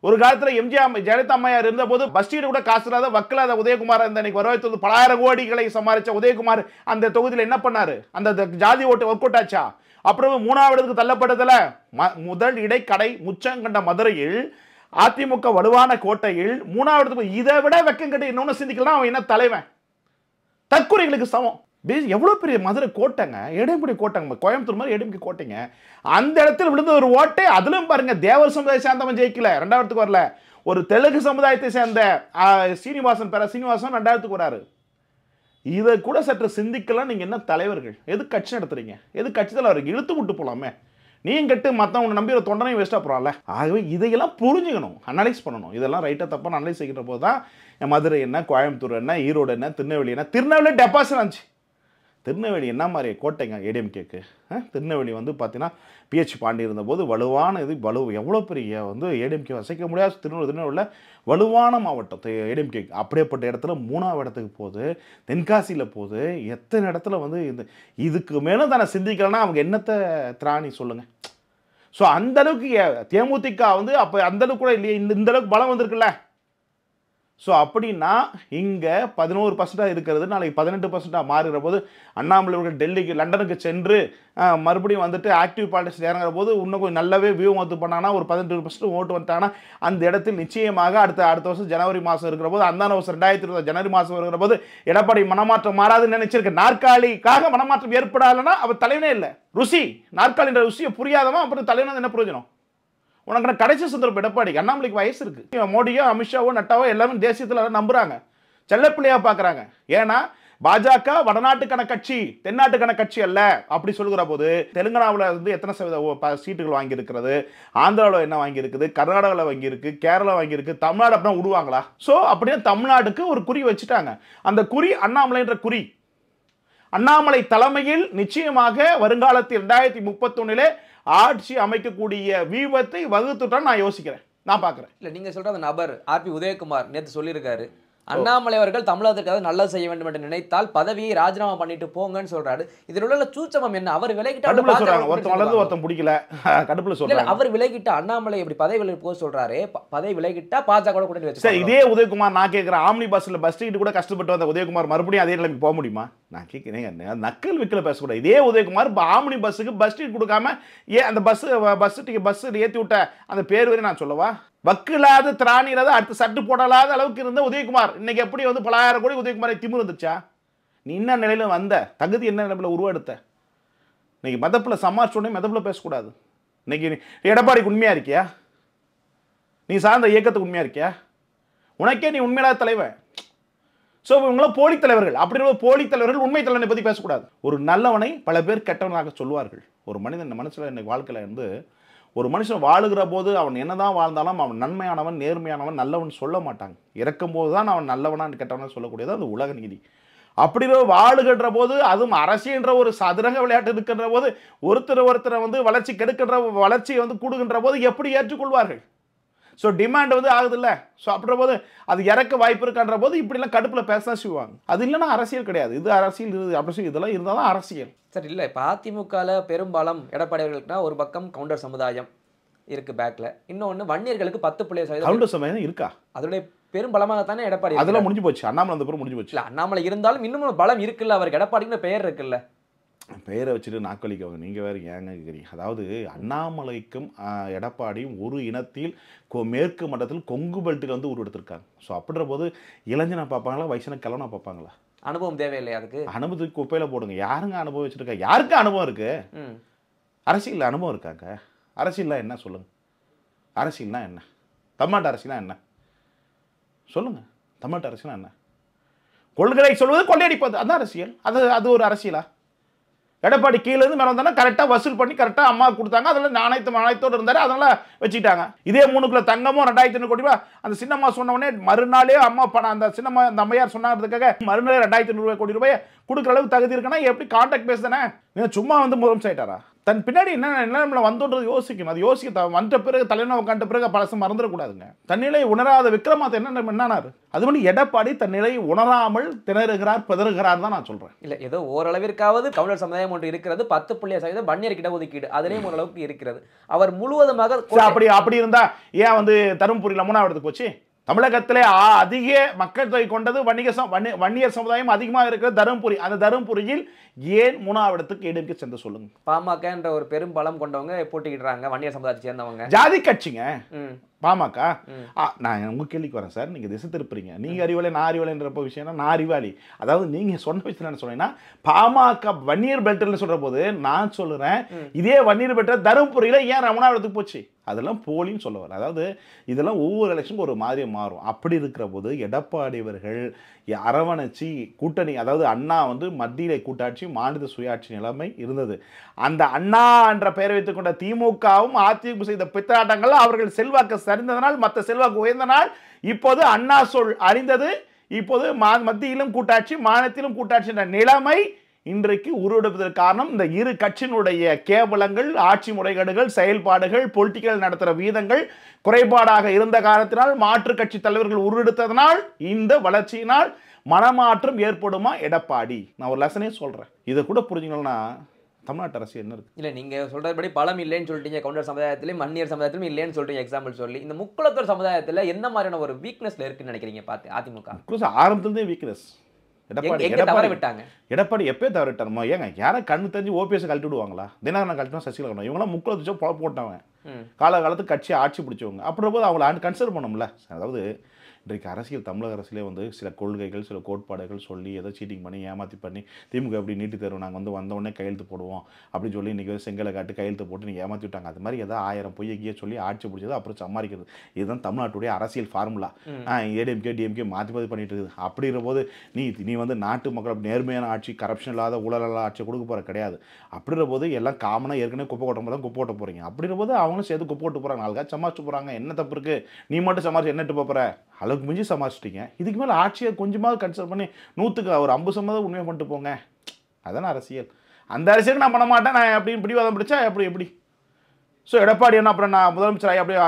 ஒரு காலத்தில் எம்ஜிஆர் ஜெயலலிதா அம்மையார் இருந்தபோது பஸ் ஸ்டீடு கூட காசு இல்லாத வக்கலாத உதயகுமார் அந்த இன்னைக்கு வரவேற்றது பலாயிரம் கோடிகளை சமாளித்த உதயகுமார் அந்த தொகுதியில் என்ன பண்ணார்? அந்த ஜாதி ஓட்டு ஒர்க் அவுட் ஆச்சா? அப்புறம் மூணாவது இடத்துக்கு ம- முதல் இடைக்கடை முச்சங்கண்ட மதுரையில் அதிமுக வலுவான கோட்டையில் மூணாவது இதை விட வெக்கம் கட்டி இன்னொன்று சிந்திக்கலாம் அவன் என்ன தலைவன்? தற்கொலைகளுக்கு சமம். பேஸ் எவ்வளோ பெரிய மதுரை கோட்டைங்க? எடம்படி கோட்டைங்க. கோயம்புத்தூர் மாதிரி எடம்படி கோட்டைங்க. அந்த இடத்துல விழுந்த ஒரு ஓட்டை அதிலும் பாருங்க தேவர் சமுதாயம் சேர்ந்தவன் ஜெயிக்கல. ரெண்டாயிரத்துக்கு வரல. ஒரு தெலுங்கு சமுதாயத்தை சேர்ந்த சீனிவாசன் பெற சீனிவாசன் ரெண்டாயிரத்துக்கு வராரு. இதை கூட சற்று சிந்திக்கலாம். நீங்கள் என்ன தலைவர்கள்? எது கட்சி நடத்துறீங்க? எது கட்சி தலைவருக்கு இழுத்து விட்டு போகலாமே நீயும் கட்டு மற்றவங்க நம்பி ஒரு தொண்டனையும் வேஸ்ட்டாக போகிறான்ல ஆகவே இதையெல்லாம் புரிஞ்சுக்கணும் அனலைஸ் பண்ணணும். இதெல்லாம் ரைட்டாக தப்பாக அனலைஸ் செய்கிற போது தான் மதுரை என்ன கோயம்புத்தூர் என்ன ஈரோடு என்ன திருநெல்வேலி என்ன திருநெல்வேலி டெபாசிட் ஆச்சு. திருநெல்வேலி என்ன மாதிரி கோட்டைங்க ஏடிஎம்கேக்கு? திருநெல்வேலி வந்து பார்த்தீங்கன்னா பிஹெச் பாண்டி இருந்தபோது வலுவான இது வலு எவ்வளோ பெரிய வந்து ஏடிஎம்கே அசைக்க முடியாத. திருநெல்வேலி திருநெல்வேலியில் வலுவான மாவட்டம் ஏடிஎம்கே. அப்படியேப்பட்ட இடத்துல மூணாவது இடத்துக்கு போகுது தென்காசியில் போகுது. எத்தனை இடத்துல வந்து இது இதுக்கு மேலே தானே சிந்திக்கலன்னா அவங்க என்னத்தை திராணி சொல்லுங்கள் ஸோ அந்தளவுக்கு தேமுதிக வந்து அப்போ அந்த அளவுக்கு கூட இல்லையே இந்த இந்தளவுக்கு பலம் வந்திருக்குல்ல? ஸோ அப்படின்னா இங்கே பதினோரு பர்சன்ட்டாக இருக்கிறது நாளைக்கு பதினெட்டு பர்சன்ட்டாக மாறுகிற போது அண்ணாமலை அவர்கள் டெல்லிக்கு லண்டனுக்கு சென்று மறுபடியும் வந்துட்டு ஆக்டிவ் பாலிட்டிக்ஸ் இறங்குற போது இன்னும் கொஞ்சம் நல்லாவே வியூ வந்து பண்ணாங்கன்னா ஒரு பதினெட்டு பர்சன்ட் ஓட்டு வந்துட்டாங்கன்னா அந்த இடத்தில் நிச்சயமாக அடுத்த அடுத்த வருஷம் ஜனவரி மாதம் இருக்கிற போது அந்த வருஷம் ரெண்டாயிரத்தி இருபது ஜனவரி மாதம் வருகிற போது எடப்பாடி மனமாற்றம் மாறாதுன்னு நினைச்சிருக்கு நாற்காலிக்காக மனமாற்றம் ஏற்படாதுன்னா அவர் தலைவனே இல்லை. ருசி நாற்காலின்ற ருசியை புரியாதவன் அப்புறம் தலைவனா என்ன பிரயோஜனம் உனக்கு நான் கடைசி சந்தர்ப்பம் எடப்பாடி அண்ணாமலைக்கு வயசு இருக்கு. மோடியோ அமித்ஷாவோ நட்டாவோ எல்லாமே தேசியத்தில் நம்புறாங்க. செல்லப்பிள்ளையா பார்க்குறாங்க ஏன்னா பாஜக வடநாட்டுக்கான கட்சி தென்னாட்டுக்கான கட்சி அல்ல அப்படி சொல்லுகிற போது தெலுங்கானாவில் வந்து எத்தனை சதவீத சீட்டுகள் வாங்கியிருக்கிறது ஆந்திராவில் என்ன வாங்கியிருக்குது கர்நாடகாவில் வாங்கியிருக்கு கேரளா வாங்கியிருக்கு தமிழ்நாடு அப்படின்னா விடுவாங்களா ஸோ அப்படியே தமிழ்நாட்டுக்கு ஒரு குறி வச்சுட்டாங்க. அந்த குறி அண்ணாமலைன்ற குறி. அண்ணாமலை தலைமையில் நிச்சயமாக வருங்காலத்தில் ரெண்டாயிரத்தி முப்பத்தொன்னிலே ஆட்சி அமைக்கக்கூடிய வியூகத்தை வகுத்துட்டான்னு நான் யோசிக்கிறேன். நான் பார்க்குறேன். இல்லை நீங்க சொல்கிற அந்த நபர் ஆர்பி உதயகுமார் நேற்று சொல்லியிருக்காரு. அண்ணாமலை அவர்கள் தமிழகத்திற்காக நல்லது செய்ய வேண்டும் என்று நினைத்தால் பதவியை ராஜினாமா பண்ணிட்டு போங்கன்னு சொல்றாரு. இதில் உள்ள சூச்சமம் என்ன? அவர் விலகிட்டு ஒருத்தன் பிடிக்கல. கடுப்புல சொல்றாங்க. அவர் விலகிட்டா அண்ணாமலை இப்படி பதவி விலகி போக சொல்றாரு? பதவி விலகிட்டா பாஜக கூட சரி இதே உதயகுமார் நான் கேட்குறேன் ஆம்னி பஸ்ஸில் பஸ் டிக்கெட் கூட கஷ்டப்பட்டு வந்த உதயகுமார் மறுபடியும் அதே நிலைமைக்கு போக முடியுமா? நான் கேட்குறேன் நக்கல் விக்கல பேசக்கூடாது. இதே உதயகுமார் இப்போ ஆம்னி பஸ்ஸுக்கு பஸ் டிக்கெட் கொடுக்காம ஏன் அந்த பஸ் பஸ் டிக்கெட் பஸ் ஏற்றி விட்ட அந்த பேர் வரை நான் சொல்லவா? வக்கில்லாத திராணியில்லாத அடுத்த சட்டு போடலாத அளவுக்கு இருந்த உதயகுமார். இன்னைக்கு எப்படி வந்து பலாயிரம் கோடி உதயகுமாரை திமிரு வந்துச்சா நீ என்ன நிலையில் வந்த? தகுதி என்ன நிலையில் உருவெடுத்த? இன்னைக்கு மதப்பில் சமாளிச்சோடனே மதப்பில் பேசக்கூடாது. இன்னைக்கு நீ எடப்பாடிக்கு உண்மையாக இருக்கியா? நீ சார்ந்த இயக்கத்துக்கு உண்மையாக இருக்கியா? உனக்கே நீ உண்மையில்லாத தலைவன். ஸோ இவங்களாம் போலி தலைவர்கள். அப்படி ஒரு போலி தலைவர்கள் உண்மை தலைவனை பற்றி பேசக்கூடாது. ஒரு நல்லவனை பல பேர் கெட்டவனாக சொல்வார்கள் ஒரு மனிதன் மனசில் இன்னைக்கு வாழ்க்கையில் இருந்து ஒரு மனுஷன் வாழுகிற போது அவன் என்னதான் வாழ்ந்தாலும் அவன் நன்மையானவன் நேர்மையானவன் நல்லவன் சொல்ல மாட்டாங்க. இறக்கும் போது தான் அவன் நல்லவனான்னு கெட்டவனான்னு சொல்லக்கூடியது அது உலக நீதி. அப்படி வாழுகின்ற போது அதுவும் அரசியன்ற ஒரு சதுரங்க விளையாட்டு இருக்கின்ற போது ஒருத்தர் ஒருத்தரை வந்து வளர்ச்சி கெடுக்கின்ற வளர்ச்சி வந்து கூடுகின்ற போது எப்படி ஏற்றுக்கொள்வார்கள்? ஸோ டிமாண்ட் வந்து ஆகுதுல்ல. ஸோ அப்படின்ற போது அது இறக்க வாய்ப்பு இருக்கான்ற போது இப்படிலாம் கடுப்பில் பேச தான் செய்வாங்க. அது இல்லைன்னா அரசியல் கிடையாது. இது அரசியல் இது அப்படி இதெல்லாம் இருந்தால் தான் அரசியல். சரி இல்லை இப்போ அதிமுகவில் பெரும்பாலும் எடப்பாடி அவர்களுக்குனா ஒரு பக்கம் கவுண்டர் சமுதாயம் இருக்கு பேக்ல இன்னொன்னு வன்னியர்களுக்கு பத்து புள்ளி சதவீதம் கவுண்டர் சமயம் இருக்கா? அதோடைய பெரும்பலமாகத்தானே எடப்பாடி அதெல்லாம். முடிஞ்சு போச்சு. அண்ணாமலை அந்த பிறகு முடிஞ்சு போச்சு. அண்ணாமலை இருந்தாலும் இன்னும் பலம் இருக்குல்ல. அவருக்கு எடப்பாடின்னு பெயர் இருக்குல்ல. பெயரை வச்சுட்டு நாக்களிக்கவங்க நீங்கள் வேறு ஏங்க கேட்குறீங்க அதாவது அண்ணாமலைக்கும் எடப்பாடியும் ஒரு இனத்தில் கொ- மேற்கு மண்டலத்தில் கொங்கு பெல்ட்டில் வந்து உருவெடுத்திருக்காங்க. ஸோ அப்படின்ற போது இளைஞனை பார்ப்பாங்களா? வயசான கிழவனை பார்ப்பாங்களா? அனுபவம் தேவையில்லையா அதுக்கு? அனுபவத்துக்கு குப்பையில் போடுங்க. யாருங்க அனுபவம் வச்சுருக்கா? யாருக்கு அனுபவம் இருக்குது அரசியலில் அனுபவம் இருக்காங்க. அரசியல்னா என்ன சொல்லுங்க? அரசியல்னா என்ன? தமிழ்நாட்டு அரசியல்னா என்ன? சொல்லுங்க. தமிழ்நாட்டு அரசியல்னா என்ன? கொள்கை சொல்வது கொள்ளையடிப்பது. அதான் அரசியல். அது அது ஒரு அரசியலா? எடப்பாடி கீழேருந்து மேலே வந்தானா கரெக்டாக வசூல் பண்ணி கரெக்டாக அம்மா கொடுத்தாங்க. அதில் நாணயத்து நாணயத்தோடு இருந்தார். அதனால் வச்சுக்கிட்டாங்க. இதே மூணு கிலோ தங்கமும் ரெண்டாயிரத்தி ஐநூறு கோடி ரூபாய் அந்த சின்னம்மா சொன்னவொடனே மறுநாளே அம்மா பணம் அந்த சின்னம்மா அந்த அம்மையார் சொன்னாங்கிறதுக்காக மறுநாளே ரெண்டாயிரத்தி ஐநூறு கோடி ரூபாய் கொடுக்குற அளவுக்கு தகுதி இருக்குன்னா எப்படி கான்டாக்ட் பேஸ் தானே? சும்மா வந்து முதலமைச்சர் ஆயிட்டாரா தன் பின்னாடி என்ன என்ன நம்மளை வந்தோன்றது யோசிக்கணும் அது யோசிக்க வந்த பிறகு தலைவனை உட்காந்த பிறகு பழசு மறந்துடக்கூடாதுங்க. தன்னிலை உணராத விக்ரமாத் என்ன என்னானாரு அது? மாதிரி எடப்பாடி தன் நிலையை உணராமல் திணறுகிறார் பிதறுகிறார் தான் நான் சொல்றேன். இல்ல ஏதோ ஓரளவிற்காவது கவுண்டர் சமுதாயம் ஒன்று இருக்கிறது. பத்து புள்ளி சதவீதம் வன்னியர் இடஒதுக்கீடு. அதுலேயும் ஓரளவுக்கு இருக்கிறது. அவர் முழுவதுமாக அப்படி அப்படி இருந்தா ஏன் வந்து தருமபுரியில் மூணாவது போச்சு? தமிழகத்திலே அதிக மக்கள் தொகை கொண்டது வணிக வன்னியர் சமுதாயம் அதிகமாக இருக்கிற தருமபுரி. அந்த தருமபுரியில் ஏன் மூணாவது இடத்துக்கு எடுக்க சென்று சொல்லுங்க. பாமக என்ற ஒரு பெரும் பலம் கொண்டவங்க போட்டிக்கிடுறாங்க வன்னியர் சமுதாயத்தை சேர்ந்தவங்க. ஜாதி கட்சிங்க. பாமக? நான் உங்க கேள்விக்கு வரேன் சார். நீங்க திசை திருப்புறீங்க. நீங்க அறிவாளி நான் அறிவாளின்றப்ப விஷயம்னா நான் அறிவாளி. அதாவது நீங்க சொன்ன விஷயம் என்ன சொன்னீங்கன்னா பாமக வன்னியர் பெல்ட்ல சொல்ற போது நான் சொல்லுறேன் இதே வன்னியர் பெல்ட் தருமபுரியில ஏன் ரமணாவரத்துக்கு போச்சு? அதெல்லாம் போலின்னு சொல்ல வர அதாவது இதெல்லாம் ஒவ்வொரு எலெக்ஷனுக்கும் ஒரு மாதிரி மாறும். அப்படி இருக்கிற போது எடப்பாடி அவர்கள் அரவணைச்சி கூட்டணி அதாவது அண்ணா வந்து மத்தியில கூட்டாட்சி மாநில சுயாட்சி நிலைமை இருந்தது. அந்த அண்ணா என்ற பெயர் வைத்துக் கொண்ட திமுகவும் அதிமுக செய்த பித்தாட்டங்கள் அவர்கள் செல்வாக்கு சரிந்ததனால் மற்ற செல்வாக்கு உயர்ந்தனால் இப்போது அண்ணா சொல் அறிந்தது. இப்போது மா மத்தியிலும் கூட்டாட்சி மாநிலத்திலும் கூட்டாட்சி என்ற நிலைமை இன்றைக்கு உருவெடுப்பதற்கு காரணம் இந்த இரு கட்சியினுடைய கேவலங்கள் ஆட்சி முறைகேடுகள் செயல்பாடுகள் பொலிட்டிக்கல் நடத்துகிற வீதங்கள் குறைபாடாக இருந்த காரணத்தினால் மாற்று கட்சி தலைவர்கள் உருவெடுத்ததனால் இந்த வளர்ச்சியினால் மனமாற்றம் ஏற்படுமா? எடப்பாடி நான் ஒரு லெசனே சொல்கிறேன் இதை கூட புரிஞ்சுக்கணும்னா தமிழ்நாட்டு அரசு என்ன இருக்கு? இல்ல நீங்க சொல்றபடி பலம் இல்லைன்னு சொல்லிட்டீங்க கவுண்டர் சமுதாயத்திலும் மன்னியர் சமுதாயத்திலும் இல்லைன்னு சொல்றீங்க எக்ஸாம்பிள் சொல்லி. இந்த முக்குளத்தூர் சமுதாயத்துல என்ன மாதிரியான ஒரு வீக்னஸ்ல இருக்குன்னு நினைக்கிறீங்க பாத்து அதிமுக? குரூஸ் ஆரம்பத்துலேருந்தே வீக்னஸ் எடப்பாடி எடப்பாடி. விட்டாங்க எடப்பாடி எப்பயே ஏங்க யாரை கண்ணு தெரிஞ்சு ஓபிஎஸ் கழட்டி விடுவாங்களா தினகரன் கழட்டினா சசிகலா கழட்டணும் இவங்களாம் முக்கில் வச்சு பொழப்பு போட்டவங்க ம். காலகாலத்துக்கு கட்சியை ஆட்சி பிடிச்சவங்க. அப்படின்ற போது அவங்கள கன்சிடர் பண்ணோம்ல. அதாவது இன்றைக்கு அரசியல் தமிழக அரசியலே வந்து சில கொள்கைகள் சில கோட்பாடுகள் சொல்லி ஏதோ சீட்டிங் பண்ணி ஏமாற்றி பண்ணி திமுக எப்படி நீட்டு தேர்வு நாங்கள் வந்து வந்த உடனே கையெழுத்து போடுவோம் அப்படின்னு சொல்லி இன்றைக்கி வந்து செங்கலை காட்டு கையெழுத்து போட்டு நீங்கள் ஏமாற்றி விட்டாங்க. அது மாதிரி ஏதோ ஆயிரம் பொய்யக்கிய சொல்லி ஆட்சி பிடிச்சது அப்புறம் சம்மாரிக்கிறது இதுதான் தமிழ்நாட்டுடைய அரசியல் ஃபார்முலா ஏடிஎம்கே டிஎம்கே மாற்றி மாற்றி பண்ணிட்டு இருக்குது. அப்படிங்கிற போது நீ நீ வந்து நாட்டு மக்கள் நேர்மையான ஆட்சி கரப்ஷன் இல்லாத ஊழல் இல்லாத ஆட்சி கொடுக்க போகிற கிடையாது. அப்படின்ற போது எல்லாம் காமனாக ஏற்கனவே குப்பை கொட்டும் தான் குப்பை ஓட்ட போகிறீங்க அப்படின்ற போது அவங்களும் சேர்த்து குப்பை ஓட்டு போகிறாங்க நாளுக்கா சமாளிச்சு போகிறாங்க என்ன தப்பு இருக்குது நீ மட்டும் சமாளிச்சு என்னட்டு போகிற அளவுக்கு மிஞ்சி சமாளிச்சிட்டிங்க. இதுக்கு மேலே ஆட்சியை கொஞ்சமாவது கன்சிடர் பண்ணி நூற்றுக்கு ஒரு ஐம்பது சம்மதம் உண்மையாக பண்ணிட்டு போங்க. அதான் அரசியல். அந்த அரசியலுக்கு நான் பண்ண மாட்டேன். நான் அப்படின்னு பிடிவாதம் பிடிச்சா எப்படி எப்படி? ஸோ எடப்பாடி என்ன அப்புறம் நான் முதலமைச்சர் ஆகி அப்படியே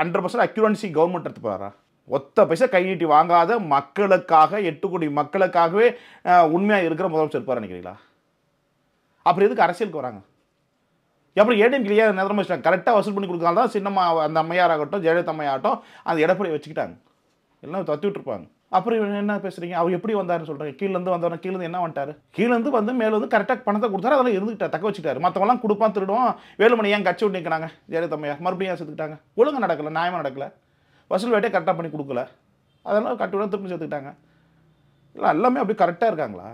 ஹண்ட்ரட் பர்சன்ட் அக்யூரன்சி கவர்மெண்ட் எடுத்து போகிறா ஒத்த பைசா கை நீட்டி வாங்காத மக்களுக்காக எட்டு கோடி மக்களுக்காகவே உண்மையாக இருக்கிற முதலமைச்சர் இருப்பார் நினைக்கிறீங்களா? அப்புறம் எதுக்கு அரசியலுக்கு வராங்க? அப்புறம் ஏடிஎம் கிளியாக வச்சுட்டாங்க. கரெக்டாக வசூல் பண்ணி கொடுக்கலாம் தான் சின்னம்மா அந்த அம்மையார் ஆகட்டும் ஜெயலலிதா அம்மையாகட்டும் அந்த எடப்பாடி வச்சுக்கிட்டாங்க. எல்லாம் தத்தி விட்டுருப்பாங்க. அப்புறம் என்ன பேசுறீங்க? அவர் எப்படி வந்தாருன்னு சொல்கிறாங்க கீழேருந்து வந்தவன கீழேருந்து என்ன வந்துட்டாரு? கீழேருந்து வந்து மேலே வந்து கரெக்டாக பணத்தை கொடுத்தாரு. அதெல்லாம் இருந்துக்கிட்டார் தக்க வச்சுட்டாரு மற்றவெல்லாம் கொடுப்பான் திருடுவோம் வேலுமணி ஏன் கட்சி விட்டு நிற்கிறாங்க மறுபடியும் ஏன் சேர்த்துக்கிட்டாங்க ஒழுங்காக நடக்கல நியாயமாக நடக்கல. வசூல் வேட்டையை கரெக்டாக பண்ணி கொடுக்கல. அதெல்லாம் கட்டி விட திருப்பி சேர்த்துக்கிட்டாங்க இல்லை எல்லாமே அப்படி கரெக்டாக இருக்காங்களா?